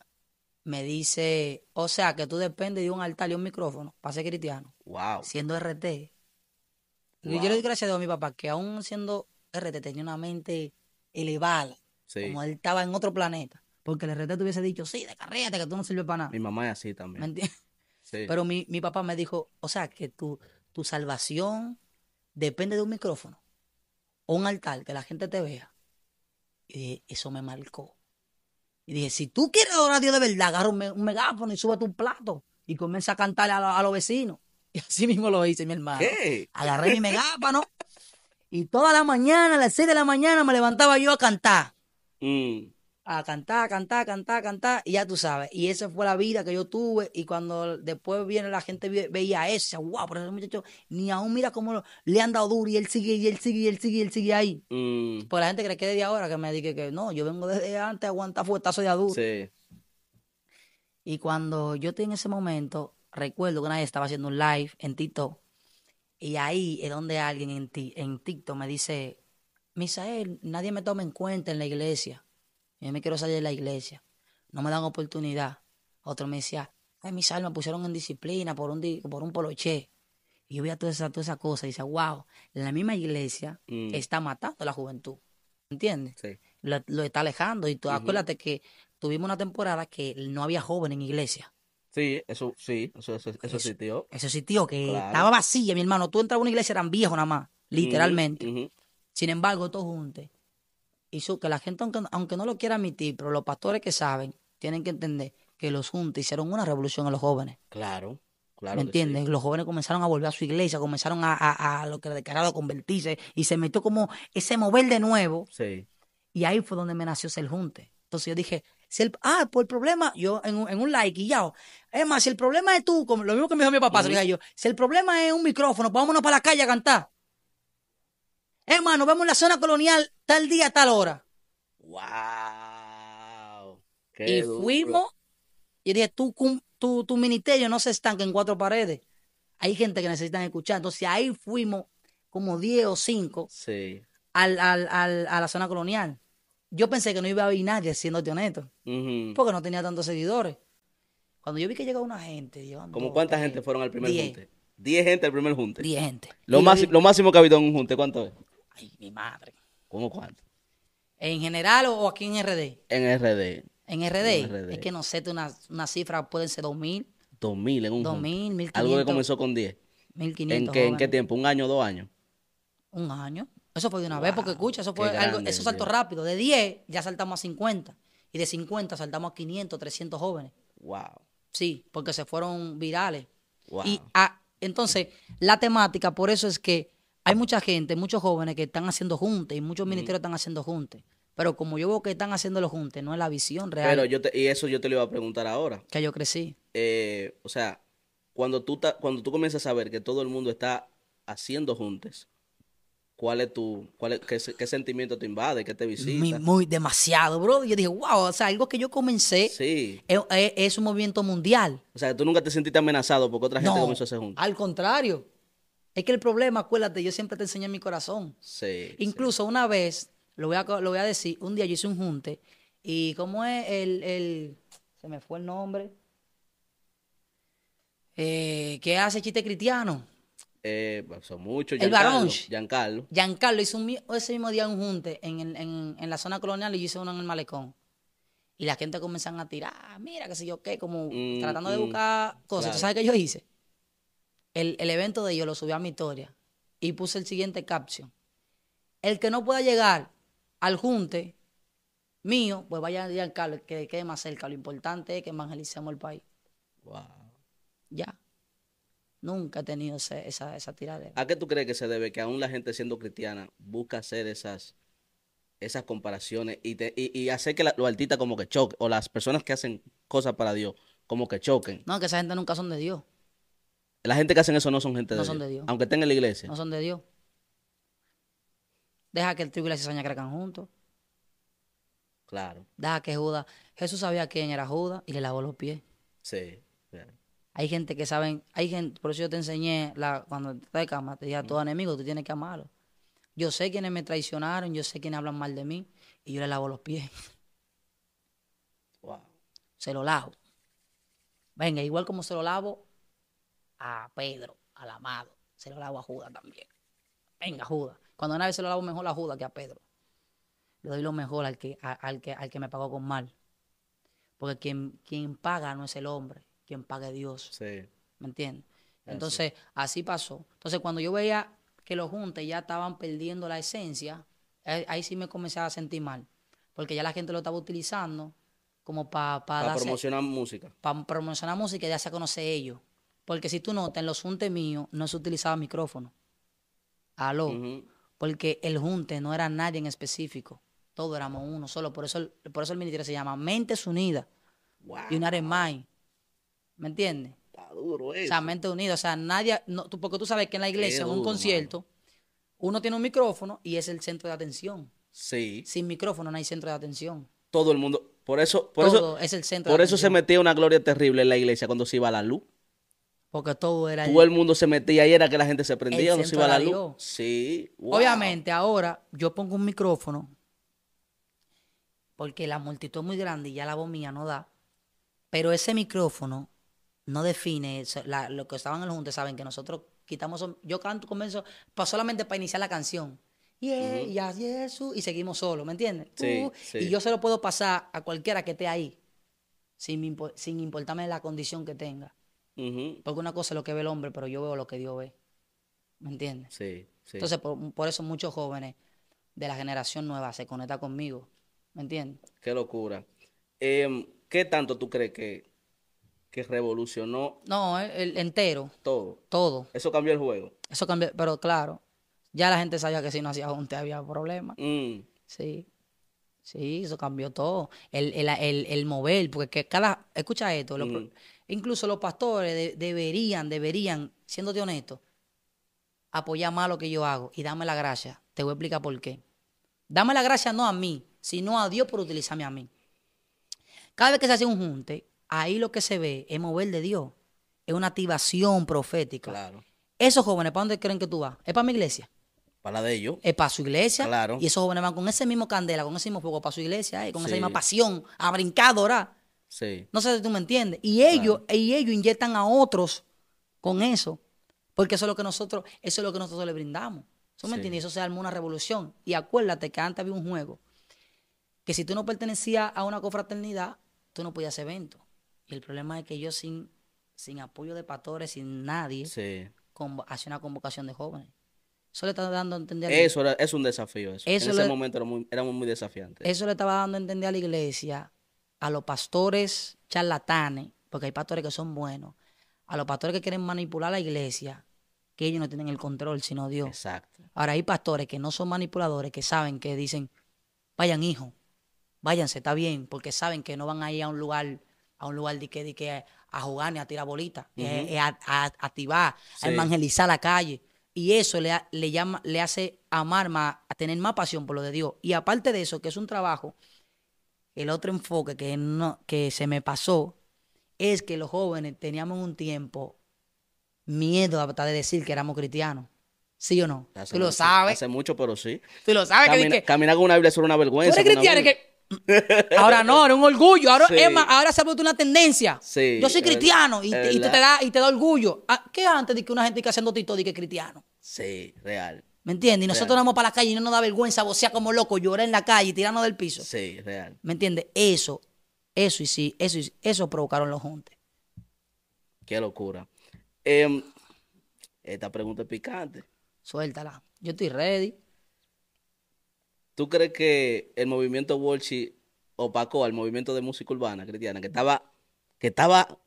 me dice, o sea, que tú dependes de un altar y un micrófono para ser cristiano Wow. siendo RT. Y Wow. Yo le doy gracias a Dios a mi papá que aún siendo RT tenía una mente elevada, Sí. como él estaba en otro planeta. Porque el RT te hubiese dicho, sí, descarríate, que tú no sirves para nada. Mi mamá es así ¿Me también. entiendes? Sí. Pero mi, mi papá me dijo, o sea, que tu, tu salvación depende de un micrófono o un altar, que la gente te vea. Y eso me marcó. Y dije, si tú quieres adorar a Dios de verdad, agarra un, me- un megáfono y sube un plato y comienza a cantarle a los vecinos. Y así mismo lo hice, mi hermano. ¿Qué? Agarré mi megáfono y toda la mañana, a las 6 de la mañana, me levantaba yo a cantar. Mm, A cantar, cantar, cantar, cantar. Y ya tú sabes. Y esa fue la vida que yo tuve. Y cuando después viene la gente ve- veía eso, wow, pero ese muchacho ni aún mira cómo lo- le han dado duro y él sigue, y él sigue, y él sigue, y él sigue ahí. mm, Pues la gente cree que desde ahora que me dije que no, yo vengo desde antes a aguantar fuetazo de sí. Y cuando yo estoy en ese momento, recuerdo que una vez estaba haciendo un live en TikTok. Y ahí es donde alguien en, ti- en TikTok me dice, Misael, nadie me toma en cuenta en la iglesia. Yo me quiero salir de la iglesia. No me dan oportunidad. Otro me decía, ay, Misael, me pusieron en disciplina por un, di- por un poloché. Y yo veía toda esa, toda esa cosa y decía, wow, la misma iglesia Mm. está matando a la juventud. ¿Entiendes? Sí. lo, lo está alejando. Y tú acuérdate que tuvimos una temporada que no había jóvenes en iglesia. Sí, eso, sí, eso, eso, eso existió. Eso sí, tío, que Claro. estaba vacía, mi hermano. Tú entrabas a una iglesia, eran viejos nada más, literalmente. Sin embargo, todos juntos. Hizo que la gente, aunque, aunque no lo quiera admitir, pero los pastores que saben, tienen que entender que los juntos hicieron una revolución a los jóvenes. Claro, claro. ¿Me sí. entiendes? Los jóvenes comenzaron a volver a su iglesia, comenzaron a, a, a lo que declarado convertirse y se metió como ese mover de nuevo. Sí. Y ahí fue donde me nació ser junte. Entonces yo dije, si el, ah, pues el problema, yo en, un- en un like y ya, es más, si el problema es tú, como lo mismo que me dijo mi papá, dije yo, si el problema es un micrófono, pues vámonos para la calle a cantar. Nos vemos en la zona colonial tal día, tal hora. Wow. Qué y duro. fuimos, y dije, tu, tu, tu ministerio no se estanca en cuatro paredes. Hay gente que necesitan escuchar. Entonces ahí fuimos como 10 o 5 Sí. al, al, al- a la zona colonial. Yo pensé que no iba a haber nadie, siéndote honesto. Ujú. porque no tenía tantos seguidores. Cuando yo vi que llegaba una gente, ¿Cómo cuánta gente fueron al primer diez, junte? Diez gente al primer junte. Diez gente. Lo, más, vi- lo máximo que ha habido en un junte, ¿cuánto es? Ay, mi madre. ¿Cómo cuánto? ¿En general o, o aquí en RD? En RD. En RD. En RD. Es que no sé, una, una cifra pueden ser 2.000, Dos mil en un 2.000, junte. 1.500. Algo que comenzó con diez. 1.500. ¿En qué, ¿En qué tiempo? ¿Un año, dos años? Un año. Eso fue de una vez, porque Wow, escucha, eso fue algo, eso saltó rápido. De 10 ya saltamos a 50. Y de 50 saltamos a 500, 300 jóvenes. Wow. Sí, porque se fueron virales. Wow. Y ah, entonces, la temática, por eso es que hay mucha gente, muchos jóvenes que están haciendo juntes y muchos ministerios están haciendo juntes. Pero como yo veo que están haciendo los juntes, no es la visión real Pero yo te, y eso yo te lo iba a preguntar ahora. que yo crecí. Eh, o sea, cuando tú, ta- cuando tú comienzas a ver que todo el mundo está haciendo juntes, ¿cuál es tu, cuál es, qué, se- qué sentimiento te invade, qué te visita? muy demasiado, bro. Yo dije, wow, o sea, algo que yo comencé Sí. es, un movimiento mundial. O sea, tú nunca te sentiste amenazado porque otra gente No, comenzó a hacer juntos. al contrario. Es que el problema, acuérdate, yo siempre te enseñé en mi corazón. Sí. Incluso una vez, lo voy, a, lo voy a decir, un día yo hice un junte y como es el, el- se me fue el nombre, eh, que hace chiste cristiano. Eh, pues, son muchos. El varón. Giancarlo. Giancarlo hizo un ese mismo día un junte en, en, en la zona colonial y yo hice uno en el malecón. Y la gente comenzan a tirar, "Ah, mira, qué sé yo qué, como Mm, tratando de mm, buscar cosas. claro. ¿Tú sabes qué yo hice? El, el evento de ellos lo subí a mi historia y puse el siguiente caption. El que no pueda llegar al junte mío, pues vaya a Giancarlo, que quede más cerca. Lo importante es que evangelicemos el país. Wow. Ya. Nunca he tenido ese- esa, esa tiradera. ¿A qué tú crees que se debe que aún la gente siendo cristiana busca hacer esas, esas comparaciones y, te- y, y hacer que la- los artistas como que choquen, o las personas que hacen cosas para Dios como que choquen? No, que esa gente nunca son de Dios. La gente que hacen eso no son gente No de, son Dios, de Dios. aunque estén en la iglesia. no son de Dios. Deja que el trigo y la cizaña crezcan juntos. Claro, Deja que Judas. Jesús sabía quién era Judas y le lavó los pies. sí. claro. Hay gente que saben, hay gente, por eso yo te enseñé la, cuando estás de cama, te dije a todo enemigo, tú tienes que amarlo. Yo sé quiénes me traicionaron, yo sé quiénes hablan mal de mí y yo le lavo los pies. Wow. Se lo lavo. Venga, igual como se lo lavo a Pedro, al amado, se lo lavo a Judas también. Venga, Judas. Cuando una vez se lo lavo mejor a Judas que a Pedro. Le doy lo mejor al que, a- al que, al que me pagó con mal. Porque quien, quien paga no es el hombre, quien paga es Dios. Sí. ¿Me entiendes? Entonces, así pasó. Entonces, cuando yo veía que los juntes ya estaban perdiendo la esencia, ahí sí me comencé a sentir mal. Porque ya la gente lo estaba utilizando como para Para promocionar música. para promocionar música y darse a conocer ellos. Porque si tú notas, en los juntes míos no se utilizaba micrófono. Aló. Porque el junte no era nadie en específico. Todos éramos uno solo. Por eso, el- por eso el ministerio se llama Mentes Unidas. Wow. United Mind. ¿Me entiendes? Está duro O eso. sea, mente unida. O sea, nadie. No, tú- porque tú sabes que en la iglesia, en un concierto, uno tiene un micrófono y es el centro de atención. Sí. Sin micrófono no hay centro de atención. Todo el mundo. Por eso, por todo eso, es el centro por de eso se metía una gloria terrible en la iglesia cuando se iba la luz. Porque todo era. Todo el mundo se metía y era que la gente se prendía cuando se iba la luz. Sí. wow. Obviamente, ahora yo pongo un micrófono porque la multitud es muy grande y ya la voz mía no da. Pero ese micrófono no define eso. La- lo que estaban en el junte saben que nosotros quitamos. Yo canto, comienzo pa- solamente para iniciar la canción. Yeah, y a Jesús, y seguimos solo, ¿me entiendes? Sí, Uh, sí. Y yo se lo puedo pasar a cualquiera que esté ahí, sin, sin importarme la condición que tenga. Porque una cosa es lo que ve el hombre, pero yo veo lo que Dios ve. ¿Me entiendes? Sí, sí. Entonces, por, por eso muchos jóvenes de la generación nueva se conectan conmigo. ¿Me entiendes? Qué locura. Em, ¿Qué tanto tú crees que, que revolucionó No, el, el entero, todo? todo. Eso cambió el juego. Eso cambió, pero claro, ya la gente sabía que si no hacía junte había problemas. Mm, Sí, sí, eso cambió todo. El, el, el, el mover, porque que cada, escucha esto, pro- Mm. Incluso los pastores de- deberían, deberían, siéndote honesto, apoyar más lo que yo hago y dame la gracia. Te voy a explicar por qué. Dame la gracia no a mí, sino a Dios por utilizarme a mí. Cada vez que se hace un junte, ahí lo que se ve es mover de Dios. Es una activación profética. claro. Esos jóvenes, ¿para dónde creen que tú vas? ¿Es para mi iglesia? Para la de ellos. es para su iglesia. Claro. Y esos jóvenes van con ese mismo candela, con ese mismo fuego para su iglesia, eh, con esa misma pasión, a brincar, a adorar. Sí. No sé si tú me entiendes. Y ellos, y ellos inyectan a otros con eso. Porque eso es lo que nosotros, eso es lo que nosotros le brindamos. ¿Tú me entiendes? Eso se armó una revolución. Y acuérdate que antes había un juego. Que si tú no pertenecías a una confraternidad, tú no podías hacer eventos. Y el problema es que yo sin, sin apoyo de pastores, sin nadie, Sí. hacía una convocación de jóvenes. Eso le está dando a entender. Eso era, es un desafío. Eso. Eso en ese le- momento era muy, éramos muy desafiantes. Eso le estaba dando a entender a la iglesia, a los pastores charlatanes, porque hay pastores que son buenos, a los pastores que quieren manipular a la iglesia, que ellos no tienen el control, sino Dios. Exacto. Ahora hay pastores que no son manipuladores, que saben que dicen, vayan hijos, váyanse, está bien, porque saben que no van a ir a un lugar, a un lugar de que, de que a jugar ni a tirar bolitas, eh, eh, a, activar, Sí. a evangelizar la calle. Y eso le, le, llama, le hace amar más, a tener más pasión por lo de Dios. Y aparte de eso, que es un trabajo, el otro enfoque que, no, que se me pasó es que los jóvenes teníamos un tiempo miedo hasta de decir que éramos cristianos. ¿Sí o no? Hace Tú lo mucho, sabes. Hace mucho, pero sí. Tú lo sabes. que di Camina- que, caminar con una Biblia es una Tú vergüenza. eres con una cristiano. Que- Ahora no, era un orgullo. Ahora, Sí. más, ahora se ha vuelto una tendencia. Sí, Yo soy cristiano y, es te, y te, verdad. te da, y te da orgullo. Ah, ¿Qué antes de que una gente que haciendo tito diga que es cristiano? Sí, real. ¿Me entiendes? Y nosotros Real. vamos para la calle y no nos da vergüenza vocear como loco, llorar en la calle y tirarnos del piso. Sí, real. ¿Me entiendes? Eso, eso y sí, eso, y- eso provocaron los juntes. Qué locura. Em, esta pregunta es picante. Suéltala. Yo estoy ready. ¿Tú crees que el movimiento Walshi opacó al movimiento de música urbana cristiana? Que estaba, que estaba,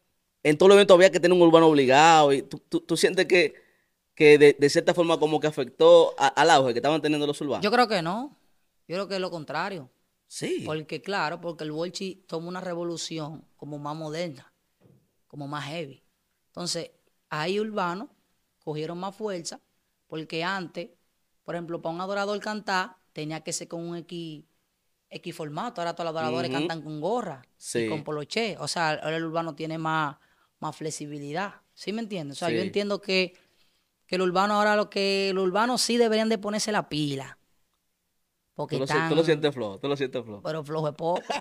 en todo evento había que tener un urbano obligado. Y tú, tú- tú sientes que, que de, de cierta forma como que afectó a- al auge que estaban teniendo los urbanos. Yo creo que no. Yo creo que es lo contrario. sí. Porque, claro, porque el Bolchi toma una revolución como más moderna, como más heavy. Entonces, ahí urbanos cogieron más fuerza, porque antes, por ejemplo, para un adorador cantar, tenía que ser con un X, X formato. Ahora todos los adoradores cantan con gorra Sí. y con poloché. O sea, ahora el urbano tiene más, más flexibilidad. ¿Sí me entiendes? O sea, yo entiendo que, que el urbano ahora lo que el urbano sí deberían de ponerse la pila. Porque Tú lo, están, tú lo sientes flojo, tú lo sientes flojo. pero flojo es poco.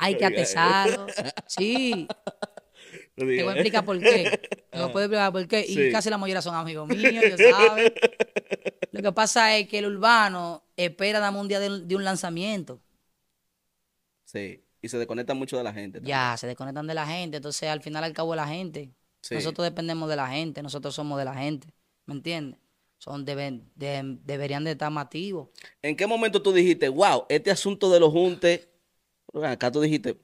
Hay que atesarlo. Sí, te voy a explicar por qué. Te voy a explicar por qué. Sí. Y casi la mayoría son amigos míos, ya sabes. Lo que pasa es que el urbano espera dame un día de, de un lanzamiento. Sí. Y se desconecta mucho de la gente. también. Ya, se desconectan de la gente. Entonces, al final, al cabo, la gente. Sí. Nosotros dependemos de la gente. Nosotros somos de la gente. ¿Me entiendes? Son, deben, de- deberían de estar más activos. ¿En qué momento tú dijiste, wow, este asunto de los juntes, acá tú dijiste,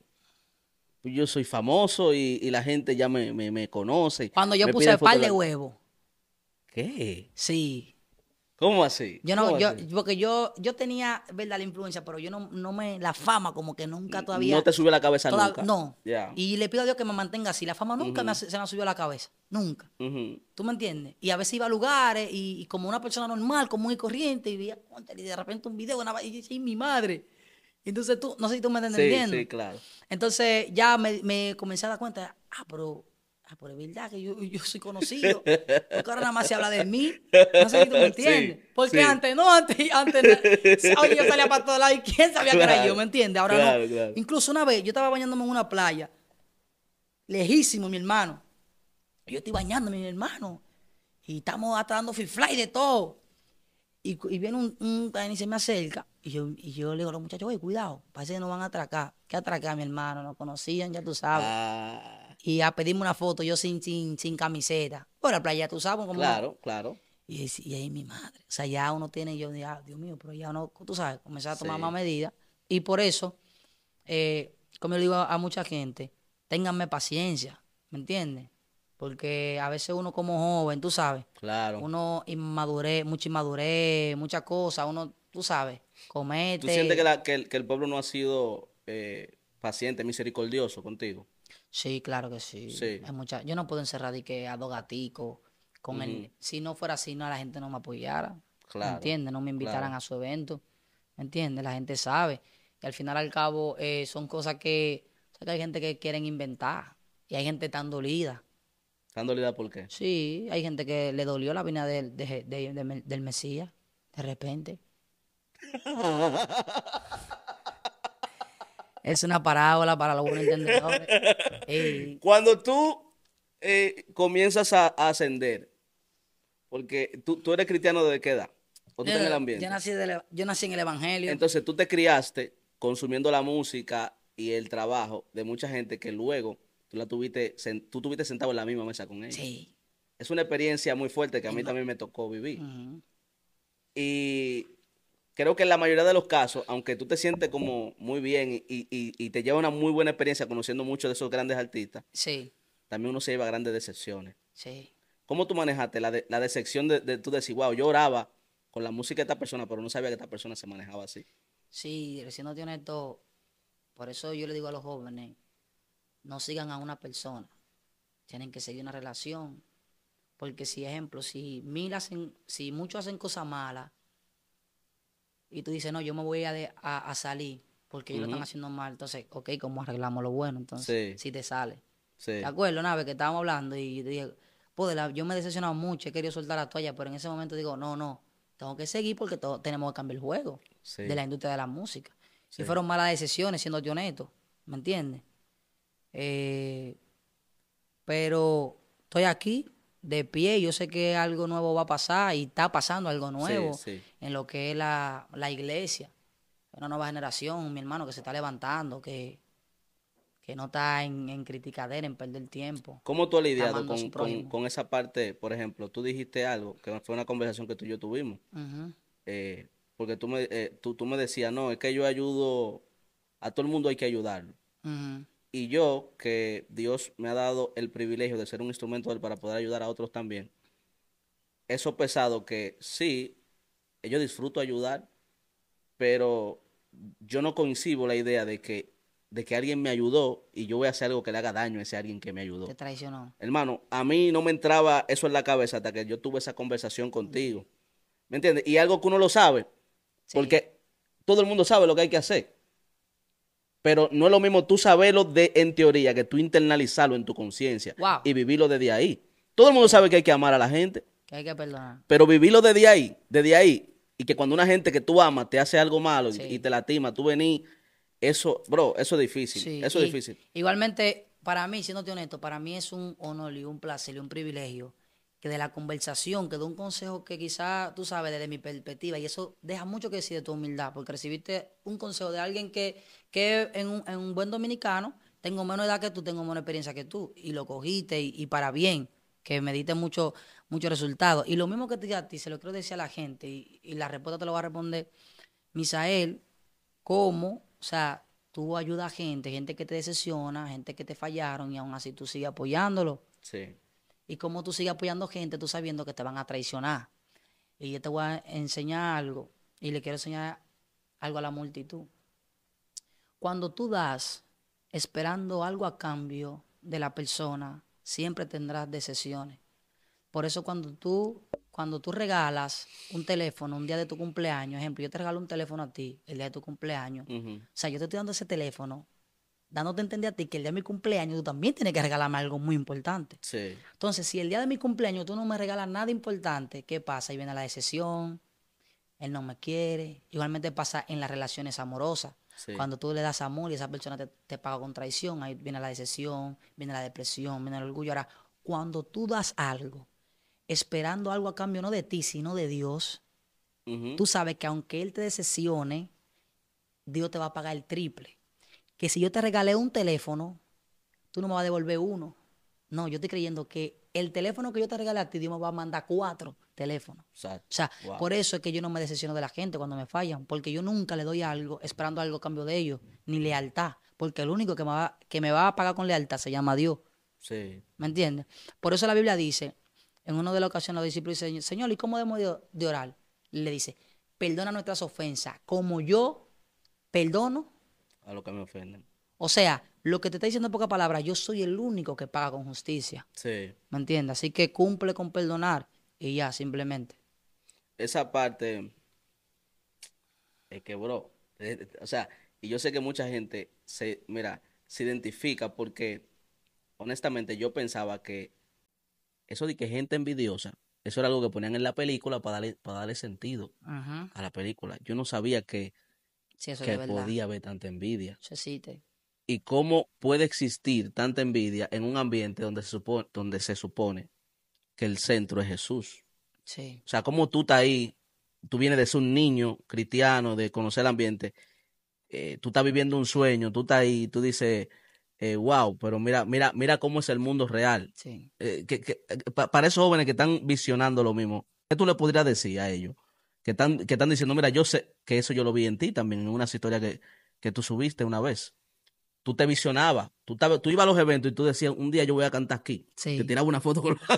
yo soy famoso y, y la gente ya me, me, me conoce. Cuando yo me puse el par de huevos. ¿Qué? Sí. ¿Cómo así? Yo no, ¿Cómo yo, así? porque yo, yo tenía, verdad, la influencia, pero yo no, no me, la fama como que nunca todavía. No te subió a la cabeza toda- nunca. No. Ya. Y le pido a Dios que me mantenga así. La fama nunca me se me ha subido a la cabeza. Nunca. ¿Tú me entiendes? Y a veces iba a lugares y, y como una persona normal, común y corriente, y veía, y de repente un video, una, y dice, "Ay, mi madre. Entonces tú, no sé si tú me estás Sí, entendiendo. sí, claro. Entonces ya me, me comencé a dar cuenta, ah, pero, ah, pero es verdad que yo, yo soy conocido. Porque ahora nada más se habla de mí. No sé si tú me entiendes. Sí, Porque sí. antes no, antes, antes oye, yo salía para todos lados y quién sabía que era Claro, yo, ¿me entiendes? Ahora claro, no. claro. Incluso una vez yo estaba bañándome en una playa, lejísimo, mi hermano. Yo estoy bañándome, mi hermano. Y estamos hasta dando free fly de todo. Y, y viene un, un y se me acerca. Y yo, y yo le digo a los muchachos, oye, cuidado, parece que nos van a atracar. ¿Qué atracar, mi hermano? Nos conocían, ya tú sabes. Ah, Y a pedirme una foto, yo sin, sin, sin camiseta. Por la playa, tú sabes. Como, claro, claro. Y, ahí mi madre. O sea, ya uno tiene, yo dije, ah, Dios mío, pero ya uno, tú sabes, comenzar a tomar Sí. más medidas. Y por eso, eh, como yo le digo a, a mucha gente, ténganme paciencia, ¿me entiendes? Porque a veces uno como joven, tú sabes, Claro. uno inmadurez, mucha inmadurez, muchas cosas, uno, tú sabes, comete. ¿Tú sientes que, la- que el, que el pueblo no ha sido eh, paciente, misericordioso contigo? Sí, claro que sí. Sí. Hay mucha- yo no puedo encerrar y que a dos gaticos con el, si no fuera así, no la gente no me apoyara. ¿Me Claro, entiendes? No me invitaran claro. a su evento. ¿Me entiendes? La gente sabe. Y al final al cabo eh, son cosas que, o sea, que hay gente que quieren inventar. Y hay gente tan dolida. ¿Tan dolida por qué? Sí, hay gente que le dolió la del, de- de- de- del Mesías, de repente. es una parábola para los buenos entendedores. Cuando tú eh, comienzas a, a ascender, porque tú, tú eres cristiano desde qué edad? ¿O tú estás en el yo, ambiente? yo nací del- yo nací en el Evangelio. Entonces tú te criaste consumiendo la música y el trabajo de mucha gente que luego tú la tuviste, tú tuviste sentado en la misma mesa con ellos. sí. Es una experiencia muy fuerte que a mí también me tocó vivir. Y creo que en la mayoría de los casos, aunque tú te sientes como muy bien y, y- y te lleva una muy buena experiencia conociendo muchos de esos grandes artistas, Sí, también uno se lleva grandes decepciones. sí. ¿Cómo tú manejaste la, de- la decepción de, de tú decir, wow, yo oraba con la música de esta persona, pero no sabía que esta persona se manejaba así. Sí, recién no tiene todo. Por eso yo le digo a los jóvenes, no sigan a una persona. Tienen que seguir una relación. Porque si, ejemplo, si mil hacen, si muchos hacen cosas malas y tú dices, no, yo me voy a, de- a, a salir porque ellos lo están haciendo mal, entonces, ok, ¿cómo arreglamos lo bueno? Entonces, Sí. si te sale. Sí. ¿Te acuerdas una vez que estábamos hablando y yo dije, pues, la- yo me he decepcionado mucho, he querido soltar la toalla, pero en ese momento digo, no, no, tengo que seguir porque tenemos que cambiar el juego Sí. de la industria de la música. Sí. Y fueron malas decisiones, siendo honesto, ¿me entiendes? Eh, pero estoy aquí, de pie, yo sé que algo nuevo va a pasar y está pasando algo nuevo sí. en lo que es la, la iglesia. Una nueva generación, mi hermano, que se está levantando, que, que no está en, en criticadera, en perder tiempo. ¿Cómo tú has lidiado con, con, esa parte? Por ejemplo, tú dijiste algo, que fue una conversación que tú y yo tuvimos, eh, porque tú me, eh, tú, tú me decías, no, es que yo ayudo, a todo el mundo hay que ayudarlo. ujú, Y yo, que Dios me ha dado el privilegio de ser un instrumento de él para poder ayudar a otros también, eso pesado que sí, yo disfruto ayudar, pero yo no coincido la idea de que, de que alguien me ayudó y yo voy a hacer algo que le haga daño a ese alguien que me ayudó. Te traicionó. Hermano, a mí no me entraba eso en la cabeza hasta que yo tuve esa conversación contigo. ¿Me entiendes? Y algo que uno lo sabe, Sí. porque todo el mundo sabe lo que hay que hacer. Pero no es lo mismo tú saberlo de, en teoría que tú internalizarlo en tu conciencia Wow. y vivirlo desde ahí. Todo el mundo sabe que hay que amar a la gente, Que hay que perdonar. pero vivirlo desde ahí, desde ahí, y que cuando una gente que tú amas te hace algo malo y- te lastima, tú venís, eso, bro, eso es difícil, Sí, eso es y difícil. Igualmente, para mí, siéndote honesto, para mí es un honor y un placer y un privilegio que de la conversación, que de un consejo que quizá tú sabes desde mi perspectiva, y eso deja mucho que decir de tu humildad, porque recibiste un consejo de alguien que, que en, un, en un buen dominicano, tengo menos edad que tú, tengo menos experiencia que tú, y lo cogiste y, y para bien, que me diste mucho, muchos resultados. Y lo mismo que te dije a ti, se lo quiero decir a la gente, y, y la respuesta te lo va a responder Misael, cómo, o sea, tú ayudas a gente, gente que te decepciona, gente que te fallaron y aún así tú sigues apoyándolo. Sí, Y cómo tú sigues apoyando gente, tú sabiendo que te van a traicionar. Y yo te voy a enseñar algo, y le quiero enseñar algo a la multitud. Cuando tú das esperando algo a cambio de la persona, siempre tendrás decepciones. Por eso cuando tú, cuando tú regalas un teléfono un día de tu cumpleaños, ejemplo, yo te regalo un teléfono a ti el día de tu cumpleaños, o sea, yo te estoy dando ese teléfono, dándote a entender a ti que el día de mi cumpleaños tú también tienes que regalarme algo muy importante. sí, Entonces, si el día de mi cumpleaños tú no me regalas nada importante, ¿qué pasa? Ahí viene la decepción, él no me quiere. Igualmente pasa en las relaciones amorosas. sí. Cuando tú le das amor y esa persona te, te paga con traición, ahí viene la decepción, viene la depresión, viene el orgullo. Ahora, cuando tú das algo, esperando algo a cambio no de ti, sino de Dios, tú sabes que aunque Él te decepcione, Dios te va a pagar el triple. Que si yo te regalé un teléfono, tú no me vas a devolver uno. No, yo estoy creyendo que el teléfono que yo te regalé a ti, Dios me va a mandar cuatro teléfonos. exacto. O sea, Wow. por eso es que yo no me decepciono de la gente cuando me fallan, porque yo nunca le doy algo esperando algo a cambio de ellos, ni lealtad, porque el único que me va, que me va a pagar con lealtad se llama Dios. Sí, ¿Me entiendes? Por eso la Biblia dice, en una de las ocasiones los discípulos dicen, Señor, ¿y cómo debemos de, de orar? Le dice, perdona nuestras ofensas, como yo perdono. A lo que me ofenden. O sea, lo que te está diciendo en pocas palabras, yo soy el único que paga con justicia. Sí. ¿Me entiendes? Así que cumple con perdonar y ya, simplemente. esa parte es que, bro, eh, o sea, y yo sé que mucha gente se, mira, se identifica porque, honestamente, yo pensaba que eso de que gente envidiosa, eso era algo que ponían en la película para darle, para darle sentido Ajá. a la película. Yo no sabía que, Sí, eso que podía haber tanta envidia. Y cómo puede existir tanta envidia en un ambiente donde se supone, donde se supone que el centro es Jesús. Sí. O sea, como tú estás ahí, tú vienes de ser un niño cristiano, de conocer el ambiente, eh, tú estás viviendo un sueño, tú estás ahí, tú dices, eh, wow, pero mira, mira, mira cómo es el mundo real. Sí. Eh, que, que- pa- para esos jóvenes que están visionando lo mismo, ¿qué tú le podrías decir a ellos? Que están, que están diciendo, mira, yo sé que eso yo lo vi en ti también, en unas historias que, que tú subiste una vez. Tú te visionabas, tú, ibas a los eventos y tú decías, un día yo voy a cantar aquí. Sí. Te tiraba una foto con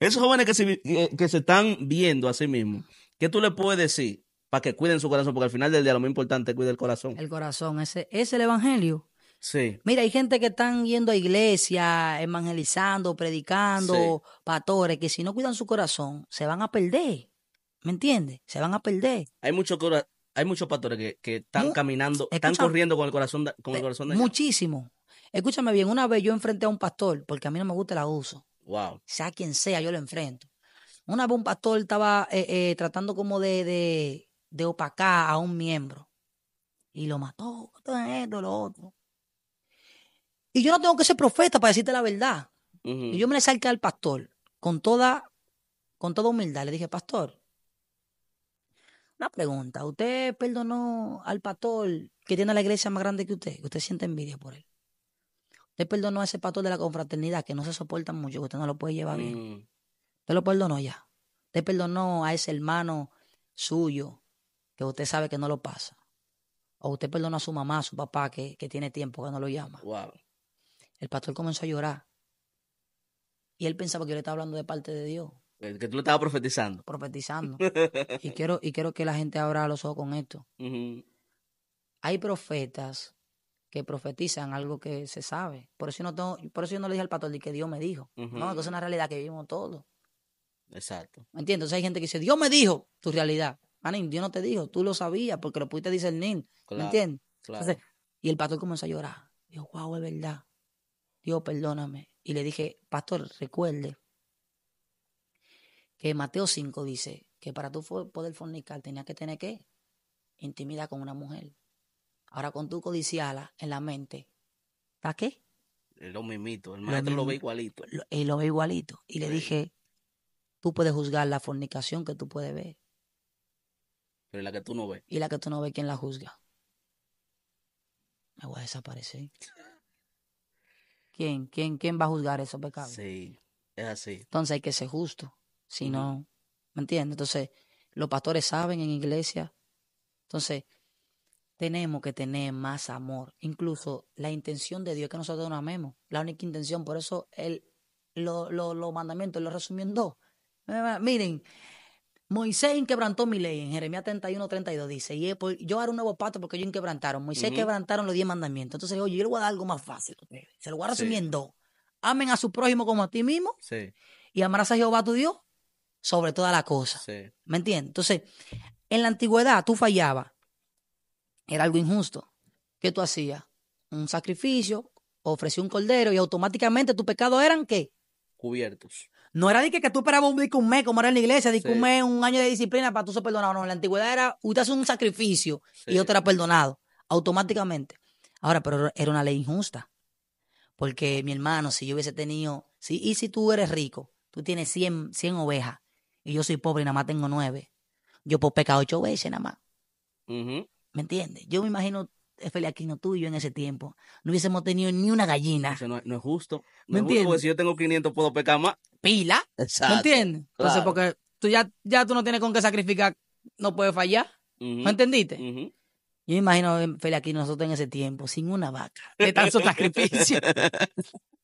Esos jóvenes que se, que, que se están viendo a sí mismos, ¿qué tú le puedes decir para que cuiden su corazón? Porque al final del día lo más importante es cuidar el corazón. El corazón, ese es el evangelio. Sí. Mira, hay gente que están yendo a iglesia, evangelizando, predicando, pastores, que si no cuidan su corazón, se van a perder. ¿Me entiendes? Se van a perder. Hay muchos hay muchos pastores que, que están Mu- caminando, están corriendo con el corazón de- con el corazón de Muchísimo. Escúchame bien, una vez yo enfrenté a un pastor, porque a mí no me gusta el abuso. Wow. sea quien sea, yo lo enfrento. Una vez un pastor estaba eh, eh, tratando como de, de, de opacar a un miembro y lo mató, todo esto, lo otro. Y yo no tengo que ser profeta para decirte la verdad. Y yo me le acerqué al pastor con toda, con toda humildad. Le dije, pastor, una pregunta. ¿Usted perdonó al pastor que tiene la iglesia más grande que usted? Que usted siente envidia por él. ¿Usted perdonó a ese pastor de la confraternidad que no se soportan mucho, que usted no lo puede llevar bien? Mm, Usted lo perdonó ya. Usted perdonó a ese hermano suyo que usted sabe que no lo pasa. O usted perdonó a su mamá, a su papá que, que tiene tiempo que no lo llama. wow. El pastor comenzó a llorar. Y él pensaba que yo le estaba hablando de parte de Dios, Que tú le estabas profetizando. profetizando. y quiero, y quiero que la gente abra los ojos con esto. Hay profetas que profetizan algo que se sabe. Por eso yo no, tengo, por eso yo no le dije al pastor que Dios me dijo. No, que es una realidad que vivimos todos. Exacto. ¿Me entiendes? Entonces hay gente que dice, Dios me dijo tu realidad. Manín, Dios no te dijo, tú lo sabías porque lo pudiste discernir. ¿Me Claro. entiendes? Claro. Entonces, y el pastor comenzó a llorar. Dijo, wow, es verdad. Dios, perdóname. Y le dije, pastor, recuerde que Mateo 5 dice que para tú poder fornicar tenías que tener que intimidad con una mujer. Ahora con tu codiciala en la mente, ¿está qué? Lo mismito. El maestro lo, ve igualito. Lo- Y lo ve igualito. Y le Sí. dije, tú puedes juzgar la fornicación que tú puedes ver. Pero la que tú no ves. y la que tú no ves quién la juzga. Me voy a desaparecer. ¿Quién? ¿Quién, quién va a juzgar esos pecados? Sí. Es así. Entonces hay que ser justo. Si no, ¿me entiendes? Entonces, los pastores saben en iglesia. Entonces, tenemos que tener más amor. Incluso la intención de Dios es que nosotros nos amemos. La única intención. Por eso él, lo- lo- los mandamientos lo resumió en dos. Miren, Moisés inquebrantó mi ley. En Jeremías 31, 32 dice, y yo haré un nuevo pacto porque ellos inquebrantaron. Moisés Ujú. quebrantaron los diez mandamientos. Entonces, oye, yo le voy a dar algo más fácil. Se lo voy a resumir en dos. Amen a su prójimo como a ti mismo Sí. y amarás a Jehová tu Dios sobre todas las cosas. Sí. ¿Me entiendes? Entonces, en la antigüedad tú fallabas. Era algo injusto. ¿Qué tú hacías? Un sacrificio, ofrecí un cordero y automáticamente tus pecados eran ¿qué? Cubiertos. No era de que, que tú esperabas un, un mes, como era en la iglesia, de que Sí. un mes, un año de disciplina para tú ser perdonado. No, en la antigüedad era, usted hace un sacrificio y Sí. otro era perdonado, automáticamente. Ahora, pero era una ley injusta. Porque, mi hermano, si yo hubiese tenido, si, y si tú eres rico, tú tienes 100, 100 ovejas, y yo soy pobre y nada más tengo nueve, yo puedo pecar ocho veces nada más. ¿Me entiendes? Yo me imagino, Feliaquino, tú y yo en ese tiempo, no hubiésemos tenido ni una gallina. Eso no, no es justo. ¿Me No justo porque si yo tengo 500 puedo pecar más. Pila. Exacto. ¿Me entiendes? Entonces, claro. porque tú ya, ya tú no tienes con qué sacrificar, no puedes fallar. Ujú. ¿Me entendiste? Yo me imagino, Feli, aquí nosotros en ese tiempo, sin una vaca, de tanto sacrificio.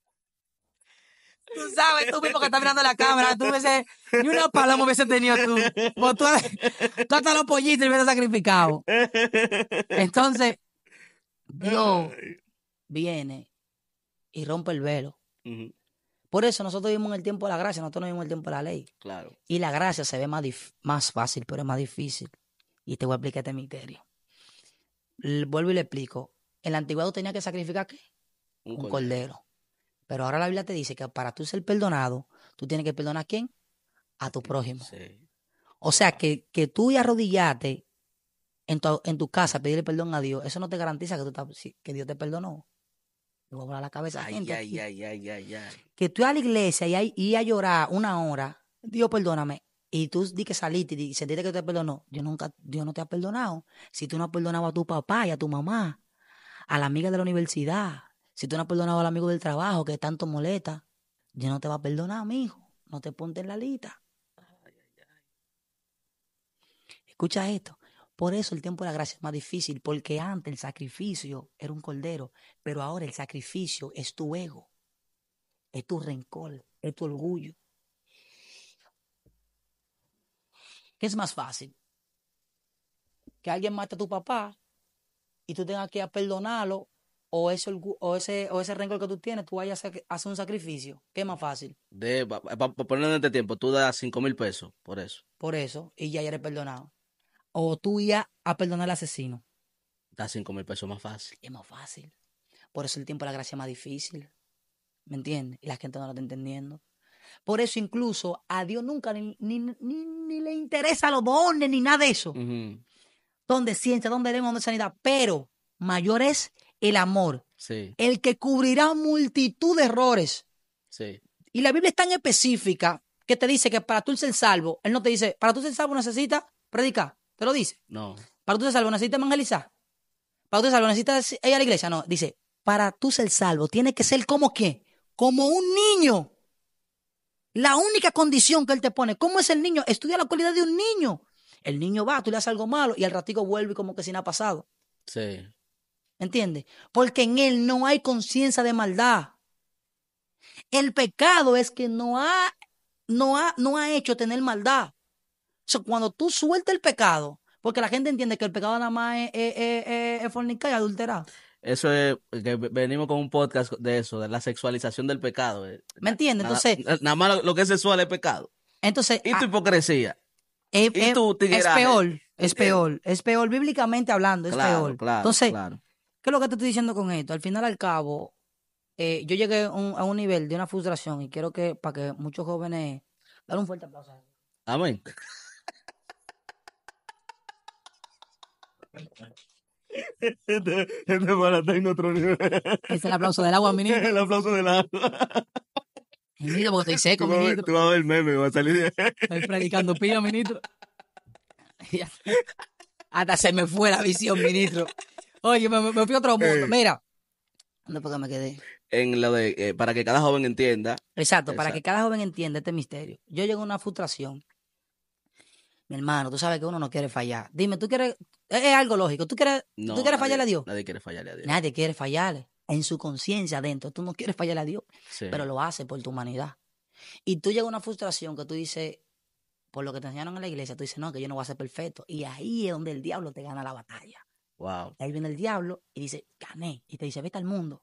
tú sabes, tú mismo que estás mirando la cámara, tú hubiese, ni una paloma hubiese tenido tú. Pues tú, tú hasta los pollitos hubieses sacrificado. Entonces, Dios viene y rompe el velo. Ujú. Por eso nosotros vivimos en el tiempo de la gracia, nosotros no vivimos en el tiempo de la ley. Claro. Y la gracia se ve más, más fácil, pero es más difícil. Y te voy a explicar este misterio. Vuelvo y le explico. En la antigüedad tú tenías que sacrificar ¿qué? Un un cordero. cordero. Pero ahora la Biblia te dice que para tú ser perdonado, tú tienes que perdonar a quién? A tu prójimo. Sí. O sea, que, que tú y arrodillarte en tu, en tu casa a pedirle perdón a Dios, eso no te garantiza que, tú que Dios te perdonó. Voy a volar la cabeza. Ay, gente, ay, ay, ay, ay, ay. Que tú a la iglesia y a, y a llorar una hora, Dios perdóname, y tú di que saliste y sentiste que te perdonó, Dios, nunca, Dios no te ha perdonado. Si tú no has perdonado a tu papá y a tu mamá, a la amiga de la universidad, si tú no has perdonado al amigo del trabajo que tanto molesta, Dios no te va a perdonar, mi hijo. No te ponte en la lista. Escucha esto. Por eso el tiempo de la gracia es más difícil, porque antes el sacrificio era un cordero, pero ahora el sacrificio es tu ego, es tu rencor, es tu orgullo. ¿Qué es más fácil? Que alguien mate a tu papá y tú tengas que perdonarlo o ese, o ese, o ese rencor que tú tienes, tú vayas a hacer- un sacrificio. ¿Qué es más fácil? De, para ponerlo en este tiempo, tú das cinco mil pesos por eso. Por eso, y ya eres perdonado. O tú ir a perdonar al asesino. Das cinco mil pesos más fácil. Es más fácil. Por eso el tiempo de la gracia es más difícil. ¿Me entiendes? Y la gente no lo está entendiendo. Por eso incluso a Dios nunca ni, ni, ni- ni le interesa los dones ni nada de eso. Ujú, Donde ciencia, donde lengua, donde sanidad. Pero mayor es el amor. Sí, El que cubrirá multitud de errores. sí. Y la Biblia es tan específica que te dice que para tú ser salvo, Él no te dice, para tú ser salvo necesitas predicar. Te lo dice. No. Para tú ser salvo necesitas evangelizar. Para tú ser salvo necesitas ir a la iglesia. No, dice, para tú ser salvo tiene que ser como qué? Como un niño. La única condición que él te pone, ¿cómo es el niño? Estudia la cualidad de un niño. El niño va, tú le haces algo malo y al ratico vuelve y como que si nada ha pasado. Sí. ¿Entiendes? Porque en él no hay conciencia de maldad. El pecado es que no ha, no ha, no ha hecho tener maldad. Cuando tú sueltas el pecado, porque la gente entiende que el pecado nada más es, es, es- es- es fornicar y adulterar. Eso es, que ve- venimos con un podcast de eso, de la sexualización del pecado. eh. ¿Me entiendes? Entonces, nada más lo, lo que es sexual es pecado. entonces Y tu ah, hipocresía. es, y tu es peor, es ¿Entiendes? peor, es peor, bíblicamente hablando, es Claro, peor. claro, Entonces, claro. ¿Qué es lo que te estoy diciendo con esto? Al final, al cabo, eh, yo llegué a un, a un nivel de una frustración y quiero que, para que muchos jóvenes, dar un fuerte aplauso. Amén. Este, este para estar en otro nivel. Ese es el aplauso del agua, ministro. El aplauso del agua. Ministro, porque estoy seco, Tú vas ministro. tú vas a ver el meme, va a salir Estoy predicando pila, ministro. Hasta se me fue la visión, ministro. Oye, me, me fui a otro mundo. Eh. Mira. ¿Dónde fue que me quedé? En lo de, eh, para que cada joven entienda. Exacto, para que cada joven entienda este misterio. Yo llego a una frustración. Mi hermano, tú sabes que uno no quiere fallar. Dime, tú quieres. Es, algo lógico. ¿Tú quieres, No, ¿tú quieres nadie- fallarle a Dios? Nadie quiere fallarle a Dios. Nadie quiere fallarle. En su conciencia adentro. Tú no quieres fallarle a Dios, Sí. pero lo hace por tu humanidad. Y tú llegas a una frustración que tú dices, por lo que te enseñaron en la iglesia, tú dices, no, que yo no voy a ser perfecto. Y ahí es donde el diablo te gana la batalla. Wow. Ahí viene el diablo y dice, gané. Y te dice, vete al mundo.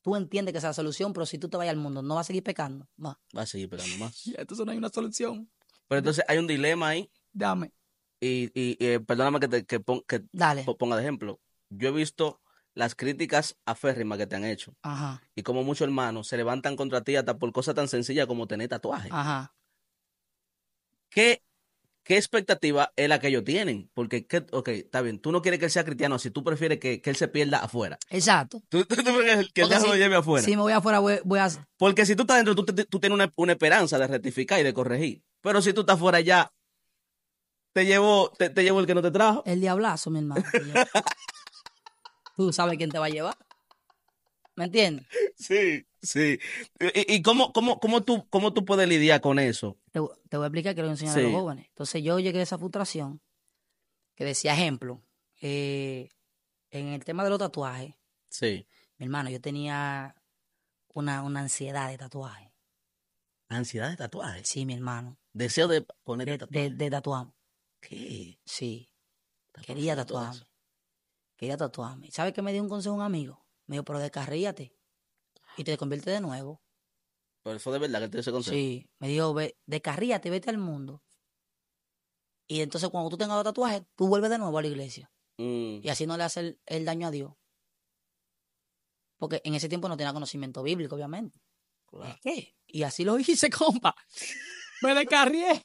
Tú entiendes que esa es la solución, pero si tú te vas al mundo, ¿no vas a seguir pecando? Va. Va a seguir pegando más. Entonces no hay una solución. Pero entonces hay un dilema ahí. Dame. Y, y, eh, perdóname que, te, que, pon- que Dale. ponga de ejemplo. Yo he visto las críticas aférrimas que te han hecho. Ajá, Y como muchos hermanos se levantan contra ti hasta por cosas tan sencillas como tener tatuaje. ajá. ¿Qué, ¿Qué expectativa es la que ellos tienen? Porque, ¿qué- ok, está bien, tú no quieres que él sea cristiano, si tú prefieres que, que él se pierda afuera. Exacto. Tú, tú- tú prefieres que Porque diablo lo si- lleve afuera. Si me voy afuera, voy, voy a... Porque si tú estás dentro, tú, tú tienes una, una esperanza de rectificar y de corregir. Pero si tú estás fuera ya, te llevó, te, te llevó el que no te trajo. El diablazo, mi hermano. Tú sabes quién te va a llevar. ¿Me entiendes? Sí, sí. ¿Y, y cómo, cómo, cómo, tú, cómo tú puedes lidiar con eso? Te, te voy a explicar que lo voy a enseñar a Sí. los jóvenes. Entonces yo llegué a esa frustración que decía, ejemplo, eh, en el tema de los tatuajes, Sí. mi hermano, yo tenía una, una ansiedad de tatuaje. Ansiedad de tatuajes. Sí, mi hermano. Deseo de poner De, de, de tatuarme. ¿Qué? Sí. Quería tatuarme. eso. Quería tatuarme. ¿Sabes qué me dio un consejo un amigo? Me dijo, pero descarríate y te convierte de nuevo. Pero eso de verdad que te dio ese consejo. Sí. Me dijo, ve, descarríate, vete al mundo. Y entonces cuando tú tengas los tatuajes, tú vuelves de nuevo a la iglesia. Mm, Y así no le hace el, el daño a Dios. Porque en ese tiempo no tenía conocimiento bíblico, obviamente. claro. ¿Qué? Y así lo hice, compa. Me descarrié.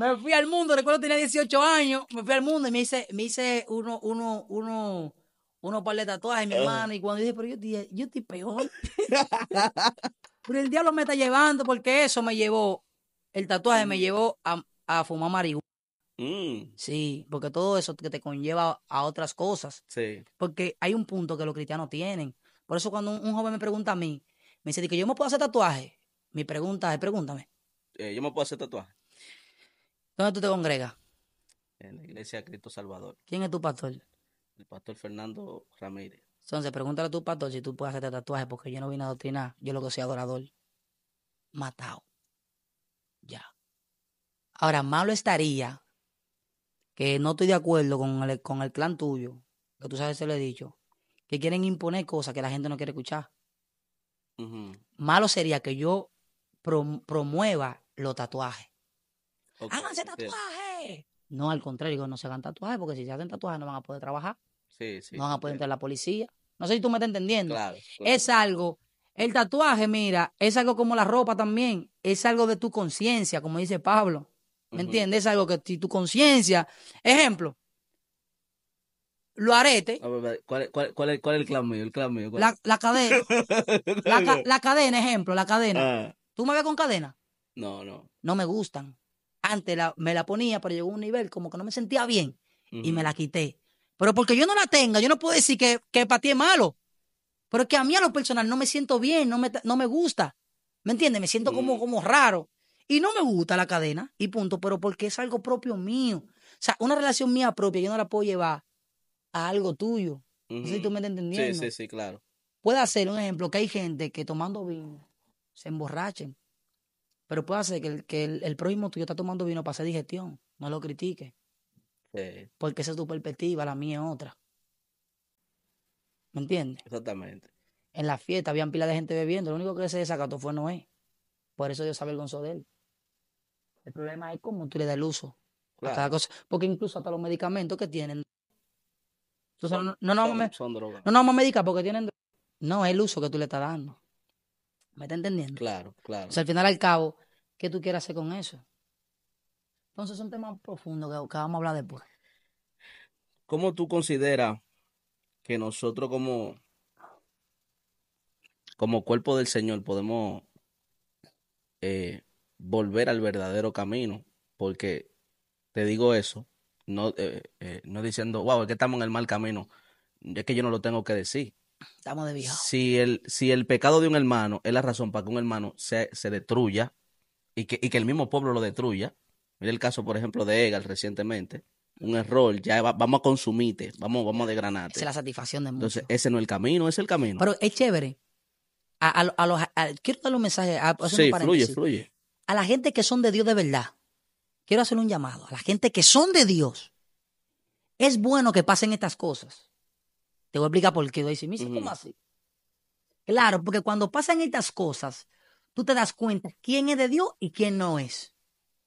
Me fui al mundo, recuerdo tenía 18 años, me fui al mundo y me hice, me hice uno, uno, uno, unos par de tatuajes, mi hermano, y cuando dije, pero yo, estoy- yo estoy peor. pero el diablo me está llevando porque eso me llevó, el tatuaje me llevó a, a fumar marihuana. Mm, Sí, porque todo eso que te conlleva a otras cosas. sí. Porque hay un punto que los cristianos tienen. Por eso cuando un, un joven me pregunta a mí, me dice, "Di que yo me puedo hacer tatuaje. Mi pregunta es, pregúntame, Eh, yo me puedo hacer tatuaje ¿dónde tú te congregas? en la iglesia de Cristo Salvador. ¿Quién es tu pastor? El pastor Fernando Ramírez. Entonces, pregúntale a tu pastor si tú puedes hacerte tatuaje, porque yo no vine a adoctrinar. Yo lo que soy adorador. Matado. Ya. Ahora, malo estaría que no estoy de acuerdo con el, con el clan tuyo, que tú sabes, se lo he dicho, que quieren imponer cosas que la gente no quiere escuchar. Malo sería que yo prom- promueva los tatuajes. ¡Háganse sí, tatuajes! No, al contrario, digo, no se hagan tatuajes, porque si se hacen tatuajes no van a poder trabajar, Sí, sí. no van a poder entrar a la policía. No sé si tú me estás entendiendo. Claro. claro. Es algo, el tatuaje, mira, es algo como la ropa también, es algo de tu conciencia, como dice Pablo. ¿Me entiendes? Es algo que si tu conciencia, ejemplo, lo arete, ¿Cuál, es- cuál, cuál, es- cuál es el clan mío? El clan mío. ¿cuál la, la cadena, la cadena, ejemplo, la cadena. Ah, ¿Tú me ves con cadena? no, no. No me gustan. Antes la- me la ponía, pero llegó a un nivel como que no me sentía bien y me la quité. Pero porque yo no la tenga, yo no puedo decir que, que para ti es malo. Pero es que a mí a lo personal no me siento bien, no me, no me gusta. ¿Me entiendes? Me siento como, como raro. Y no me gusta la cadena, y punto. Pero porque es algo propio mío. O sea, una relación mía propia, yo no la puedo llevar a algo tuyo. No sé si tú me estás Sí, entendiendo. sí, sí, claro. Puede ser un ejemplo que hay gente que tomando vino se emborrachen. Pero puede ser que el, que el, el prójimo tuyo está tomando vino para hacer digestión. No lo critique. Sí, Porque esa es tu perspectiva, la mía es otra. ¿Me entiendes? exactamente. En la fiesta habían pila de gente bebiendo. Lo único que se desacató fue Noé. Por eso Dios se avergonzó de él. El problema es cómo tú le das el uso a cada Claro. cosa. Porque incluso hasta los medicamentos que tienen. Entonces, Son- no, no, me- no vamos a medicar porque tienen. No, es el uso que tú le estás dando. ¿Me está entendiendo? Claro, claro. O sea, al final al cabo, ¿qué tú quieres hacer con eso? Entonces son temas profundos que, que vamos a hablar después. ¿Cómo tú consideras que nosotros como, como cuerpo del Señor podemos eh, volver al verdadero camino? Porque te digo eso, no, eh, eh, no diciendo, wow, es que estamos en el mal camino. Es que yo no lo tengo que decir. Estamos de viejo. Si el, si el pecado de un hermano es la razón para que un hermano se, se destruya y que, y que el mismo pueblo lo destruya, mira el caso, por ejemplo, de Egal recientemente, un error, ya va- vamos a consumirte, vamos, vamos a Esa desgranarte. es la satisfacción de muchos. Entonces, ese no es el camino, ese es el camino. Pero es chévere. A, a, a los, a- quiero darle un mensaje. A, hacer un sí, fluye, fluye. a la gente que son de Dios de verdad. Quiero hacer un llamado. A la gente que son de Dios. Es bueno que pasen estas cosas. Te voy a explicar por qué. "Misa, ¿cómo así? Claro, porque cuando pasan estas cosas, tú te das cuenta quién es de Dios y quién no es.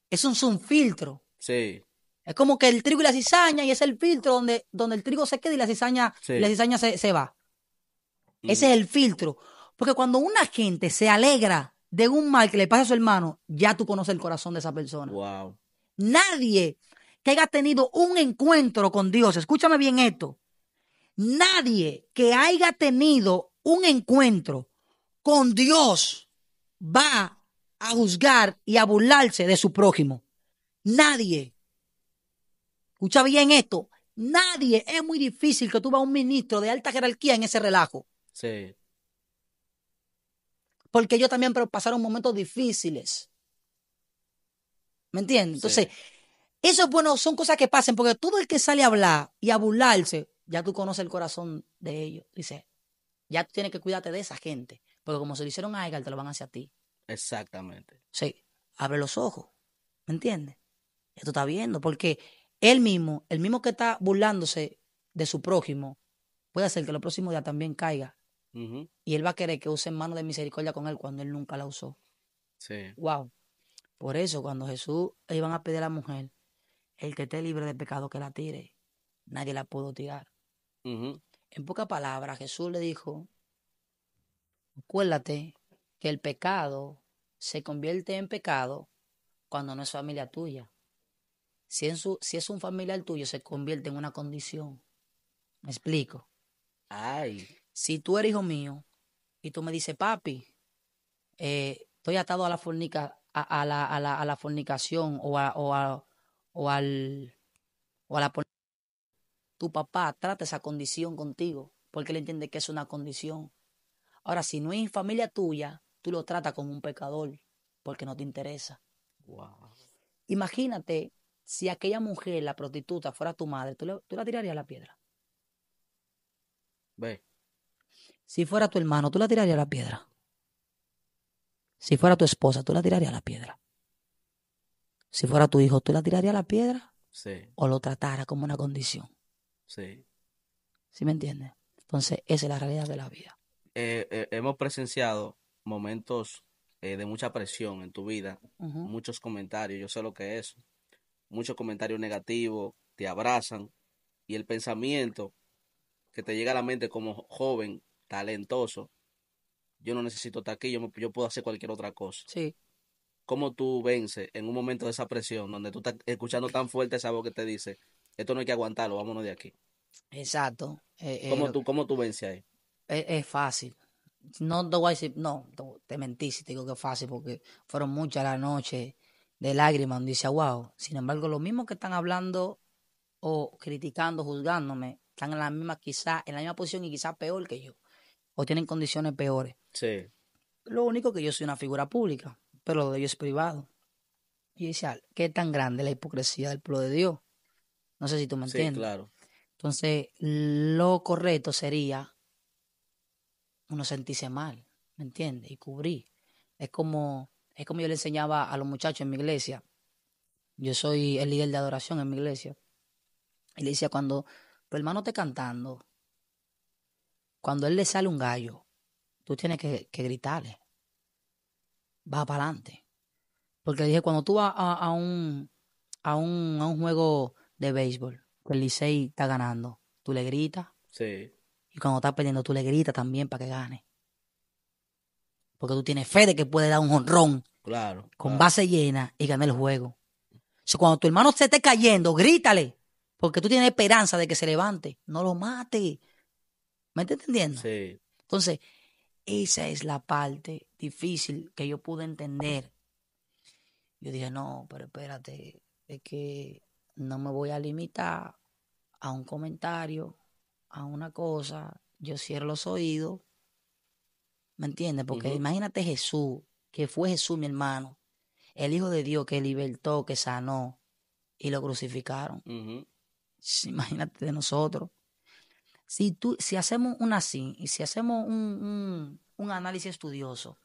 Eso es un filtro. Sí, Es como que el trigo y la cizaña, y es el filtro donde, donde el trigo se queda y la cizaña, Sí. y la cizaña se, se va. Ese es el filtro. Porque cuando una gente se alegra de un mal que le pasa a su hermano, ya tú conoces el corazón de esa persona. wow. Nadie que haya tenido un encuentro con Dios, escúchame bien esto, nadie que haya tenido un encuentro con Dios va a juzgar y a burlarse de su prójimo. Nadie. Escucha bien esto. Nadie. Es muy difícil que tú veas un ministro de alta jerarquía en ese relajo. Sí, Porque ellos también pasaron momentos difíciles. ¿Me entiendes? Sí. Entonces, eso, bueno, son cosas que pasan, porque todo el que sale a hablar y a burlarse, ya tú conoces el corazón de ellos. Dice, ya tú tienes que cuidarte de esa gente. Porque como se lo hicieron a Edgar, te lo van hacia ti. exactamente. Sí, abre los ojos. ¿Me entiendes? Ya tú estás viendo, porque él mismo, el mismo que está burlándose de su prójimo, puede hacer que los próximos días también caiga. Y él va a querer que use mano de misericordia con él cuando él nunca la usó. Sí, Wow. Por eso, cuando Jesús iban a pedir a la mujer, el que esté libre de pecado que la tire, nadie la pudo tirar. En pocas palabras, Jesús le dijo, acuérdate que el pecado se convierte en pecado cuando no es familia tuya. Si es, su- si es un familiar tuyo, se convierte en una condición. ¿Me explico? Ay, Si tú eres hijo mío y tú me dices, papi, eh, estoy atado a la, fornica, a, a la, a, la, a la fornicación o, a, o, a- o al o a la tu papá trata esa condición contigo porque él entiende que es una condición. Ahora, si no es familia tuya, tú lo tratas como un pecador porque no te interesa. wow. Imagínate si aquella mujer, la prostituta, fuera tu madre, tú, le- tú la tirarías la piedra. Ve, Si fuera tu hermano, tú la tirarías la piedra. Si fuera tu esposa, tú la tirarías la piedra. Si fuera tu hijo, tú la tirarías la piedra. Sí, o lo tratara como una condición. Sí. ¿Sí me entiendes? Entonces, esa es la realidad de la vida. Eh, eh, hemos presenciado momentos eh, de mucha presión en tu vida, muchos comentarios, yo sé lo que es, muchos comentarios negativos, te abrazan y el pensamiento que te llega a la mente como joven, talentoso, yo no necesito estar aquí, yo, me- yo puedo hacer cualquier otra cosa. Sí. ¿Cómo tú vences en un momento de esa presión, donde tú estás escuchando tan fuerte esa voz que te dice, esto no hay que aguantarlo, vámonos de aquí? Exacto. Eh, eh, ¿Cómo tú, cómo tú vences ahí? es, es fácil. No te voy a decir, no, te, mentí si te digo que es fácil, porque fueron muchas las noches de lágrimas donde dice, wow. Sin embargo, los mismos que están hablando o criticando, juzgándome, están en la misma, quizá, en la misma posición y quizá peor que yo. O tienen condiciones peores. Sí, Lo único que yo soy una figura pública, pero lo de ellos es privado. Y decía, ¿qué tan grande la hipocresía del pueblo de Dios? No sé si tú me sí, entiendes. claro. Entonces, lo correcto sería uno sentirse mal, ¿me entiendes? Y cubrir. Es como, es como yo le enseñaba a los muchachos en mi iglesia. Yo soy el líder de adoración en mi iglesia. Y le decía, cuando tu hermano esté cantando, cuando él le sale un gallo, tú tienes que, gritarle. Va para adelante. Porque dije, cuando tú vas a, a un, a, un, a un juego de béisbol, que el Licey está ganando, tú le gritas. Sí, Y cuando está perdiendo, tú le gritas también para que gane. Porque tú tienes fe de que puede dar un honrón claro. con claro. base llena y ganar el juego. O sea, cuando tu hermano se esté cayendo, grítale. Porque tú tienes esperanza de que se levante. No lo mate. ¿Me estás entendiendo? Sí, Entonces, esa es la parte difícil que yo pude entender. Yo dije, no, pero espérate, es que no me voy a limitar a un comentario, a una cosa. Yo cierro los oídos. ¿Me entiendes? Porque imagínate Jesús, que fue Jesús mi hermano, el Hijo de Dios que libertó, que sanó, y lo crucificaron. Imagínate de nosotros. Si, tú, si hacemos una así, y si hacemos un, un, un análisis estudioso,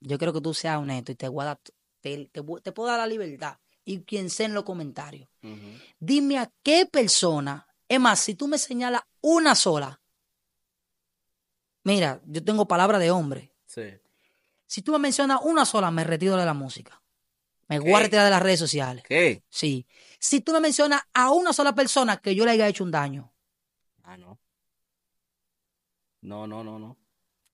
yo quiero que tú seas honesto y te, voy a dar- te, te puedo dar la libertad. Y quien sea en los comentarios. Dime a qué persona, es más, si tú me señalas una sola, mira, yo tengo palabra de hombre. Sí, Si tú me mencionas una sola, me retiro de la música. Me retirar de las redes sociales. ¿qué? Sí. Si tú me mencionas a una sola persona que yo le haya hecho un daño, Ah, no. No, no, no, no.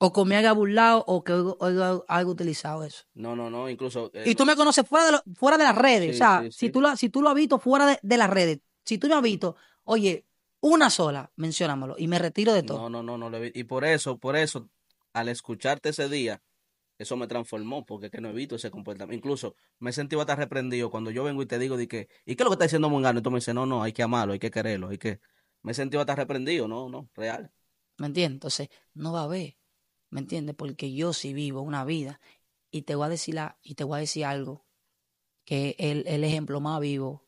O que me haya burlado, o que oiga- haya utilizado eso. No, no, no. Incluso. eh, Y tú me conoces fuera de, lo- fuera de las redes. Sí, o sea, sí, si, sí. tú lo, si tú lo has visto fuera de, de las redes, si tú me has visto, oye, una sola, menciónamelo y me retiro de todo. No, no, no, no. Y por eso, por eso, al escucharte ese día, eso me transformó, porque que no he visto ese comportamiento. Incluso me he sentido hasta reprendido cuando yo vengo y te digo de que, ¿y qué es lo que está diciendo Mungano? Y tú me dices, no, no, hay que amarlo, hay que quererlo, hay que. Me he sentido hasta reprendido, no, no, real. ¿Me entiendes? Entonces, no va a haber. ¿Me entiendes? Porque yo sí vivo una vida y te voy a decir, la, y te voy a decir algo que es el, el ejemplo más vivo,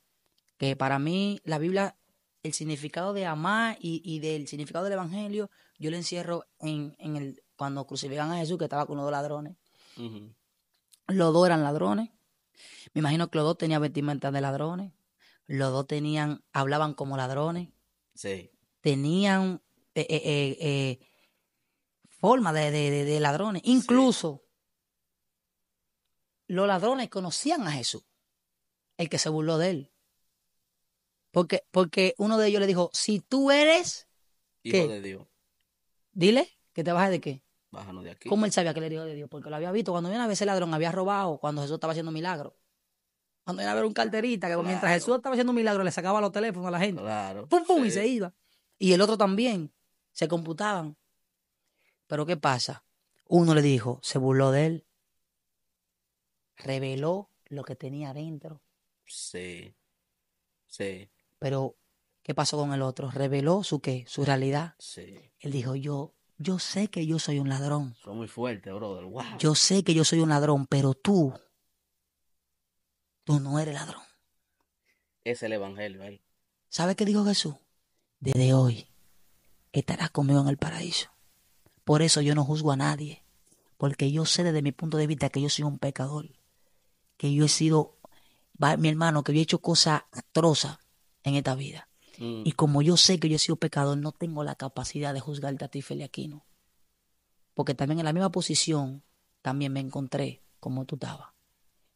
que para mí la Biblia, el significado de amar y, y del significado del Evangelio, yo lo encierro en, en el cuando crucifican a Jesús que estaba con los dos ladrones. Los dos eran ladrones. Me imagino que los dos tenían vestimenta de ladrones. Los dos tenían, hablaban como ladrones. Sí, Tenían eh, eh, eh, eh, forma de, de- de- ladrones. Incluso los ladrones conocían a Jesús, el que se burló de él. Porque, porque uno de ellos le dijo, si tú eres, hijo ¿Qué? de Dios, dile que te bajes de qué. bájanos de aquí. ¿Cómo él sabía que era el hijo de Dios? Porque lo había visto cuando una vez el ladrón había robado cuando Jesús estaba haciendo milagro. Cuando iba a ver un carterita que mientras. Jesús estaba haciendo un milagro le sacaba los teléfonos a la gente. Claro. Pum, pum, y se iba. Y el otro también. Se computaban. Pero ¿qué pasa? Uno le dijo, se burló de él. Reveló lo que tenía adentro. Sí, sí, Pero, ¿qué pasó con el otro? Reveló su qué, su realidad. sí. Él dijo, yo, yo sé que yo soy un ladrón. Son muy fuertes, brother. Wow. Yo sé que yo soy un ladrón, pero tú, tú no eres ladrón. Es el evangelio ahí. ¿Sabes qué dijo Jesús? Desde hoy estarás conmigo en el paraíso. Por eso yo no juzgo a nadie, porque yo sé desde mi punto de vista que yo soy un pecador, que yo he sido mi hermano, que yo he hecho cosas atrozas en esta vida. Mm. Y como yo sé que yo he sido pecador, no tengo la capacidad de juzgarte a ti, Feliaquino. Porque también en la misma posición, también me encontré como tú estabas.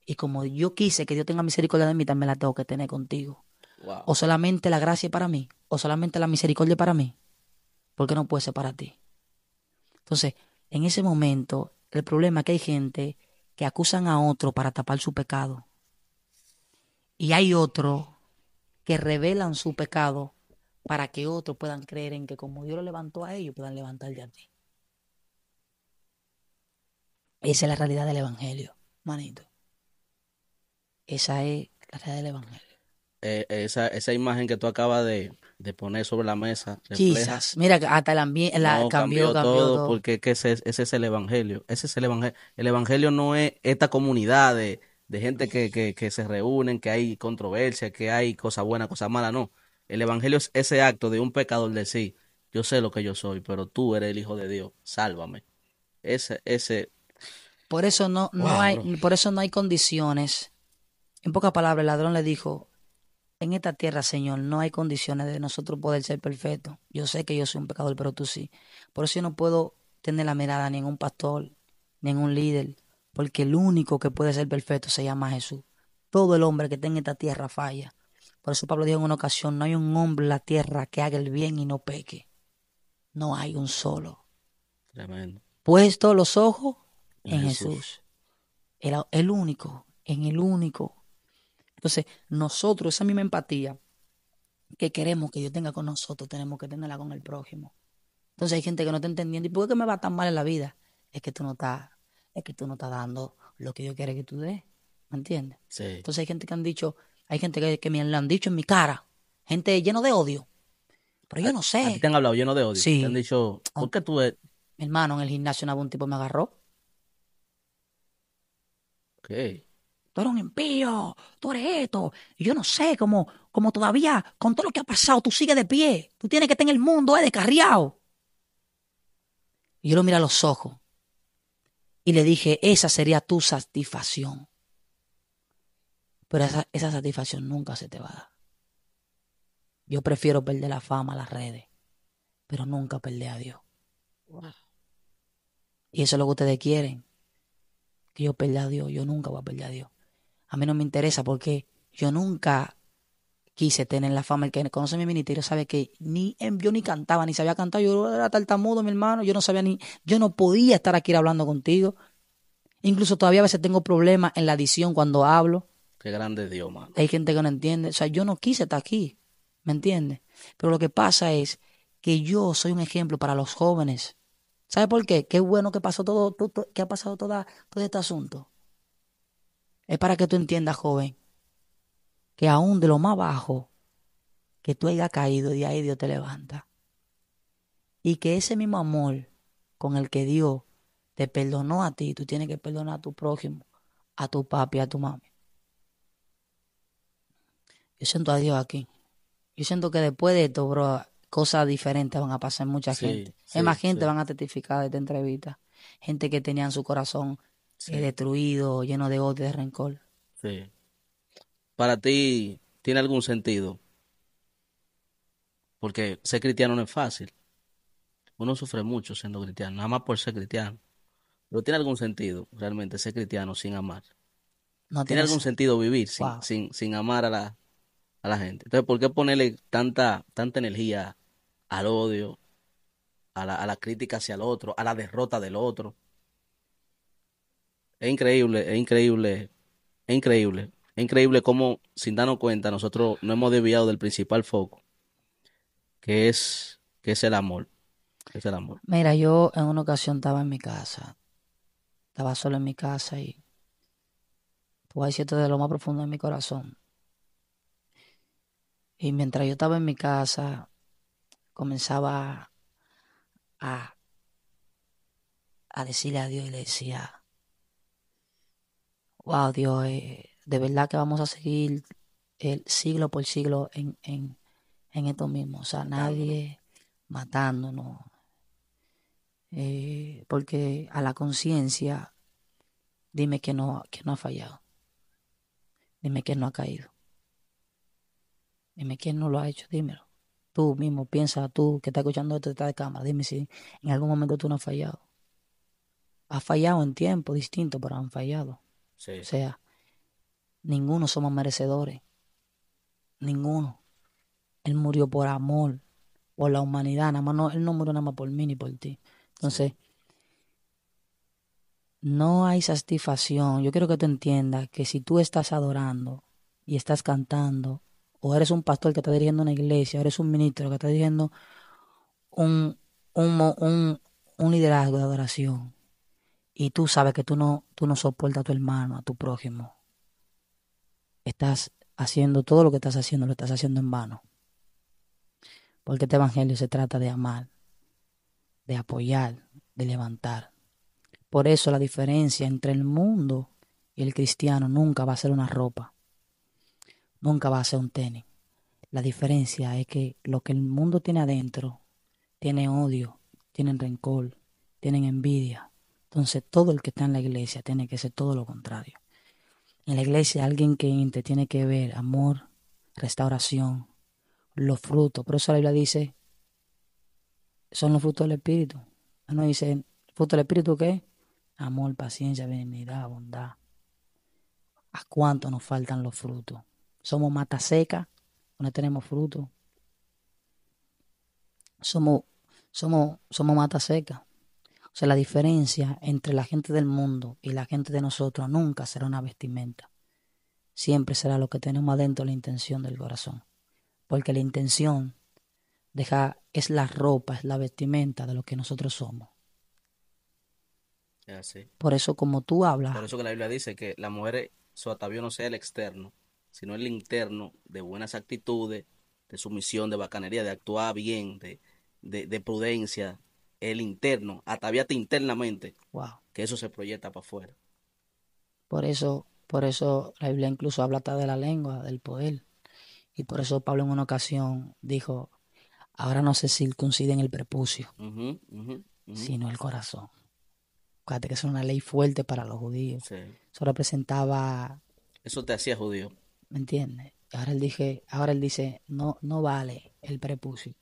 Y como yo quise que Dios tenga misericordia de mí, también la tengo que tener contigo. Wow. O solamente la gracia para mí, o solamente la misericordia para mí. Porque no puede ser para ti. Entonces, en ese momento, el problema es que hay gente que acusan a otro para tapar su pecado. Y hay otros que revelan su pecado para que otros puedan creer en que como Dios lo levantó a ellos, puedan levantarte a ti. Esa es la realidad del Evangelio, manito. Esa es la realidad del Evangelio. Eh, esa, esa imagen que tú acabas de, de poner sobre la mesa Jesus. Mira, que hasta el ambiente la, No, cambió, cambió, todo, todo. porque es que ese, es- ese es el evangelio. Ese es el evangelio. El evangelio no es esta comunidad de, de gente que, que, que se reúnen, que hay controversia, que hay cosas buenas, cosas malas. No. El evangelio es ese acto de un pecador decir, yo sé lo que yo soy, pero tú eres el hijo de Dios, sálvame. Ese, ese, Por eso no, no Wow, hay, bro. por eso no hay condiciones. En pocas palabras, el ladrón le dijo, en esta tierra, Señor, no hay condiciones de nosotros poder ser perfectos. Yo sé que yo soy un pecador, pero tú sí. Por eso yo no puedo tener la mirada ni en un pastor, ni en un líder, porque el único que puede ser perfecto se llama Jesús. Todo el hombre que está en esta tierra falla. Por eso Pablo dijo en una ocasión, no hay un hombre en la tierra que haga el bien y no peque. No hay un solo. tremendo. Puesto los ojos En en Jesús. Jesús. El, el único, en el único. Entonces, nosotros, esa misma empatía que queremos que Dios tenga con nosotros, tenemos que tenerla con el prójimo. Entonces hay gente que no está entendiendo. ¿Y por qué me va tan mal en la vida? Es que tú no estás, es que tú no estás dando lo que Dios quiere que tú des. ¿Me entiendes? Sí. Entonces hay gente que han dicho, hay gente que, que me lo han dicho en mi cara, gente lleno de odio. Pero yo no A ti sé. te han hablado lleno de odio. Sí. Te han dicho, ¿por qué tú eres? Mi hermano en el gimnasio un tipo me agarró. ¿Qué? Tú eres un impío, tú eres esto. Y yo no sé, como, como todavía, con todo lo que ha pasado, tú sigues de pie. Tú tienes que estar en el mundo, eh, descarriado. Y yo lo miré a los ojos y le dije, esa sería tu satisfacción. Pero esa, esa satisfacción nunca se te va a dar. Yo prefiero perder la fama a las redes, pero nunca perder a Dios. Y eso es lo que ustedes quieren. Que yo pierda a Dios. Yo nunca voy a perder a Dios. A mí no me interesa porque yo nunca quise tener la fama. El que conoce mi ministerio sabe que ni yo ni cantaba, ni sabía cantar. Yo era tartamudo, mi hermano. Yo no sabía ni, yo no podía estar aquí hablando contigo. Incluso todavía a veces tengo problemas en la edición cuando hablo. Qué grande Dios, mano. Hay gente que no entiende. O sea, yo no quise estar aquí. ¿Me entiendes? Pero lo que pasa es que yo soy un ejemplo para los jóvenes. ¿Sabe por qué? Qué bueno que pasó todo, todo- todo- que ha pasado toda, todo este asunto. Es para que tú entiendas, joven, que aún de lo más bajo que tú hayas caído, de ahí Dios te levanta. Y que ese mismo amor con el que Dios te perdonó a ti, tú tienes que perdonar a tu prójimo, a tu papi, a tu mami. Yo siento a Dios aquí. Yo siento que después de esto, bro, cosas diferentes van a pasar en mucha Sí, gente. sí, es más gente sí. van a testificar de esta entrevista. Gente que tenían su corazón Sí. eh, destruido, lleno de odio, de rencor. Sí. Para ti, ¿tiene algún sentido? Porque ser cristiano no es fácil. Uno sufre mucho siendo cristiano, nada más por ser cristiano. Pero ¿tiene algún sentido realmente ser cristiano sin amar? No ¿Tiene algún sen- sentido vivir sin, Wow. sin, sin amar a la, a la gente? Entonces, ¿por qué ponerle tanta, tanta energía al odio, a la, a la crítica hacia el otro, a la derrota del otro? Es increíble, es increíble, es increíble. Es increíble cómo, sin darnos cuenta, nosotros no hemos desviado del principal foco, que es, que es el amor. es el amor. Mira, yo en una ocasión estaba en mi casa. Estaba solo en mi casa y te voy a decir esto de lo más profundo de mi corazón. Y mientras yo estaba en mi casa, comenzaba a, a decirle a Dios y le decía, wow, Dios, eh, de verdad que vamos a seguir el siglo por siglo en, en, en esto mismo. O sea, nadie matándonos. Eh, porque a la conciencia, dime que no, que no ha fallado. Dime quién no ha caído. Dime quién no lo ha hecho, dímelo. Tú mismo, piensa tú que estás escuchando esto detrás de cámara, dime si en algún momento tú no has fallado. Has fallado en tiempo distinto, pero han fallado. O sea, ninguno somos merecedores. Ninguno. Él murió por amor, por la humanidad. Nada más no, él no murió nada más por mí ni por ti. Entonces, no hay satisfacción. Yo quiero que tú entiendas que si tú estás adorando y estás cantando, o eres un pastor que está dirigiendo una iglesia, o eres un ministro que está dirigiendo un, un, un, un liderazgo de adoración, y tú sabes que tú no, tú no soportas a tu hermano, a tu prójimo, estás haciendo todo lo que estás haciendo, lo estás haciendo en vano. Porque este evangelio se trata de amar, de apoyar, de levantar. Por eso la diferencia entre el mundo y el cristiano nunca va a ser una ropa, nunca va a ser un tenis. La diferencia es que lo que el mundo tiene adentro tiene odio, tienen rencor, tienen envidia. Entonces todo el que está en la iglesia tiene que ser todo lo contrario. En la iglesia alguien que entre tiene que ver amor, restauración, los frutos. Por eso la Biblia dice, son los frutos del Espíritu. No dice, fruto del Espíritu qué? Amor, paciencia, benignidad, bondad. ¿A cuánto nos faltan los frutos? Somos mata seca, no tenemos frutos. Somos, somos, somos mata seca. O sea, la diferencia entre la gente del mundo y la gente de nosotros nunca será una vestimenta. Siempre será lo que tenemos adentro, la intención del corazón. Porque la intención deja, es la ropa, es la vestimenta de lo que nosotros somos. Así. Por eso, como tú hablas, Por eso que la Biblia dice que la mujer, su atavío no sea el externo, sino el interno de buenas actitudes, de sumisión, de bacanería, de actuar bien, de, de, de prudencia, el interno, ataviate internamente, wow. que eso se proyecta para afuera. Por eso, por eso la Biblia incluso habla hasta de la lengua, del poder. Y por eso Pablo en una ocasión dijo, ahora no se circunciden el prepucio, sino el corazón. Fíjate que es una ley fuerte para los judíos. Sí. Eso representaba, Eso te hacía judío. ¿me entiendes? Ahora él dije, ahora él dice, no, no vale el prepucio,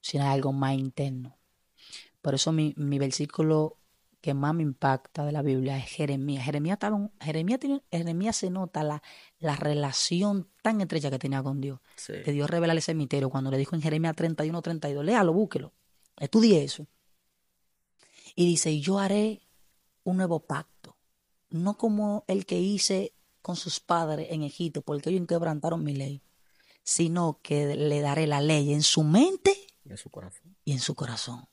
sino algo más interno. Por eso mi, mi versículo que más me impacta de la Biblia es Jeremías. Jeremías, estaba Jeremías, tiene- Jeremías se nota la, la relación tan estrecha que tenía con Dios. Sí. Que Dios revela ese misterio cuando le dijo en Jeremías 31, 32. Léalo, búsquelo. Estudie eso. Y dice, yo haré un nuevo pacto. No como el que hice con sus padres en Egipto, porque ellos inquebrantaron mi ley. Sino que le daré la ley en su mente Y en su corazón. y en su corazón.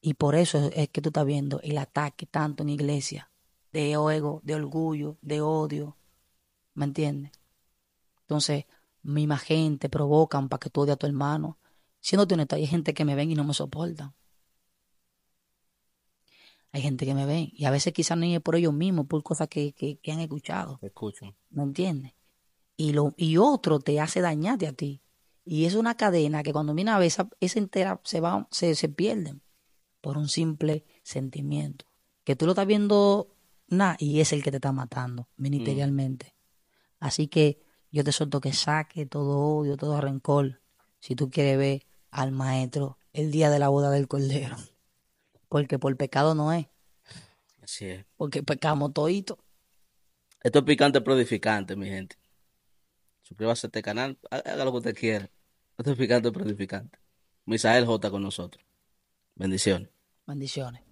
Y por eso es- que tú estás viendo el ataque tanto en iglesia, de ego, de orgullo, de odio. ¿Me entiendes? Entonces, misma gente provocan para que tú odies a tu hermano. Siendo honesto, hay gente que me ven y no me soportan. Hay gente que me ven. Y a veces quizás no es por ellos mismos, por cosas que, que, que han escuchado. Te escucho. ¿Me entiendes? Y, lo, y otro te hace dañarte a ti. Y es una cadena que cuando viene a ver, esa, esa entera se, va, se, se pierden por un simple sentimiento. Que tú lo estás viendo nada y es el que te está matando ministerialmente. Así que yo te suelto que saque todo odio, todo rencor, si tú quieres ver al maestro el día de la boda del cordero. Porque por pecado no es, Así es. porque pecamos todito. Esto es picante pero edificante, mi gente. Suscríbase a este canal, haga lo que usted quiera. Esto es picante pero edificante. Misael J con nosotros. Bendiciones. Bendiciones.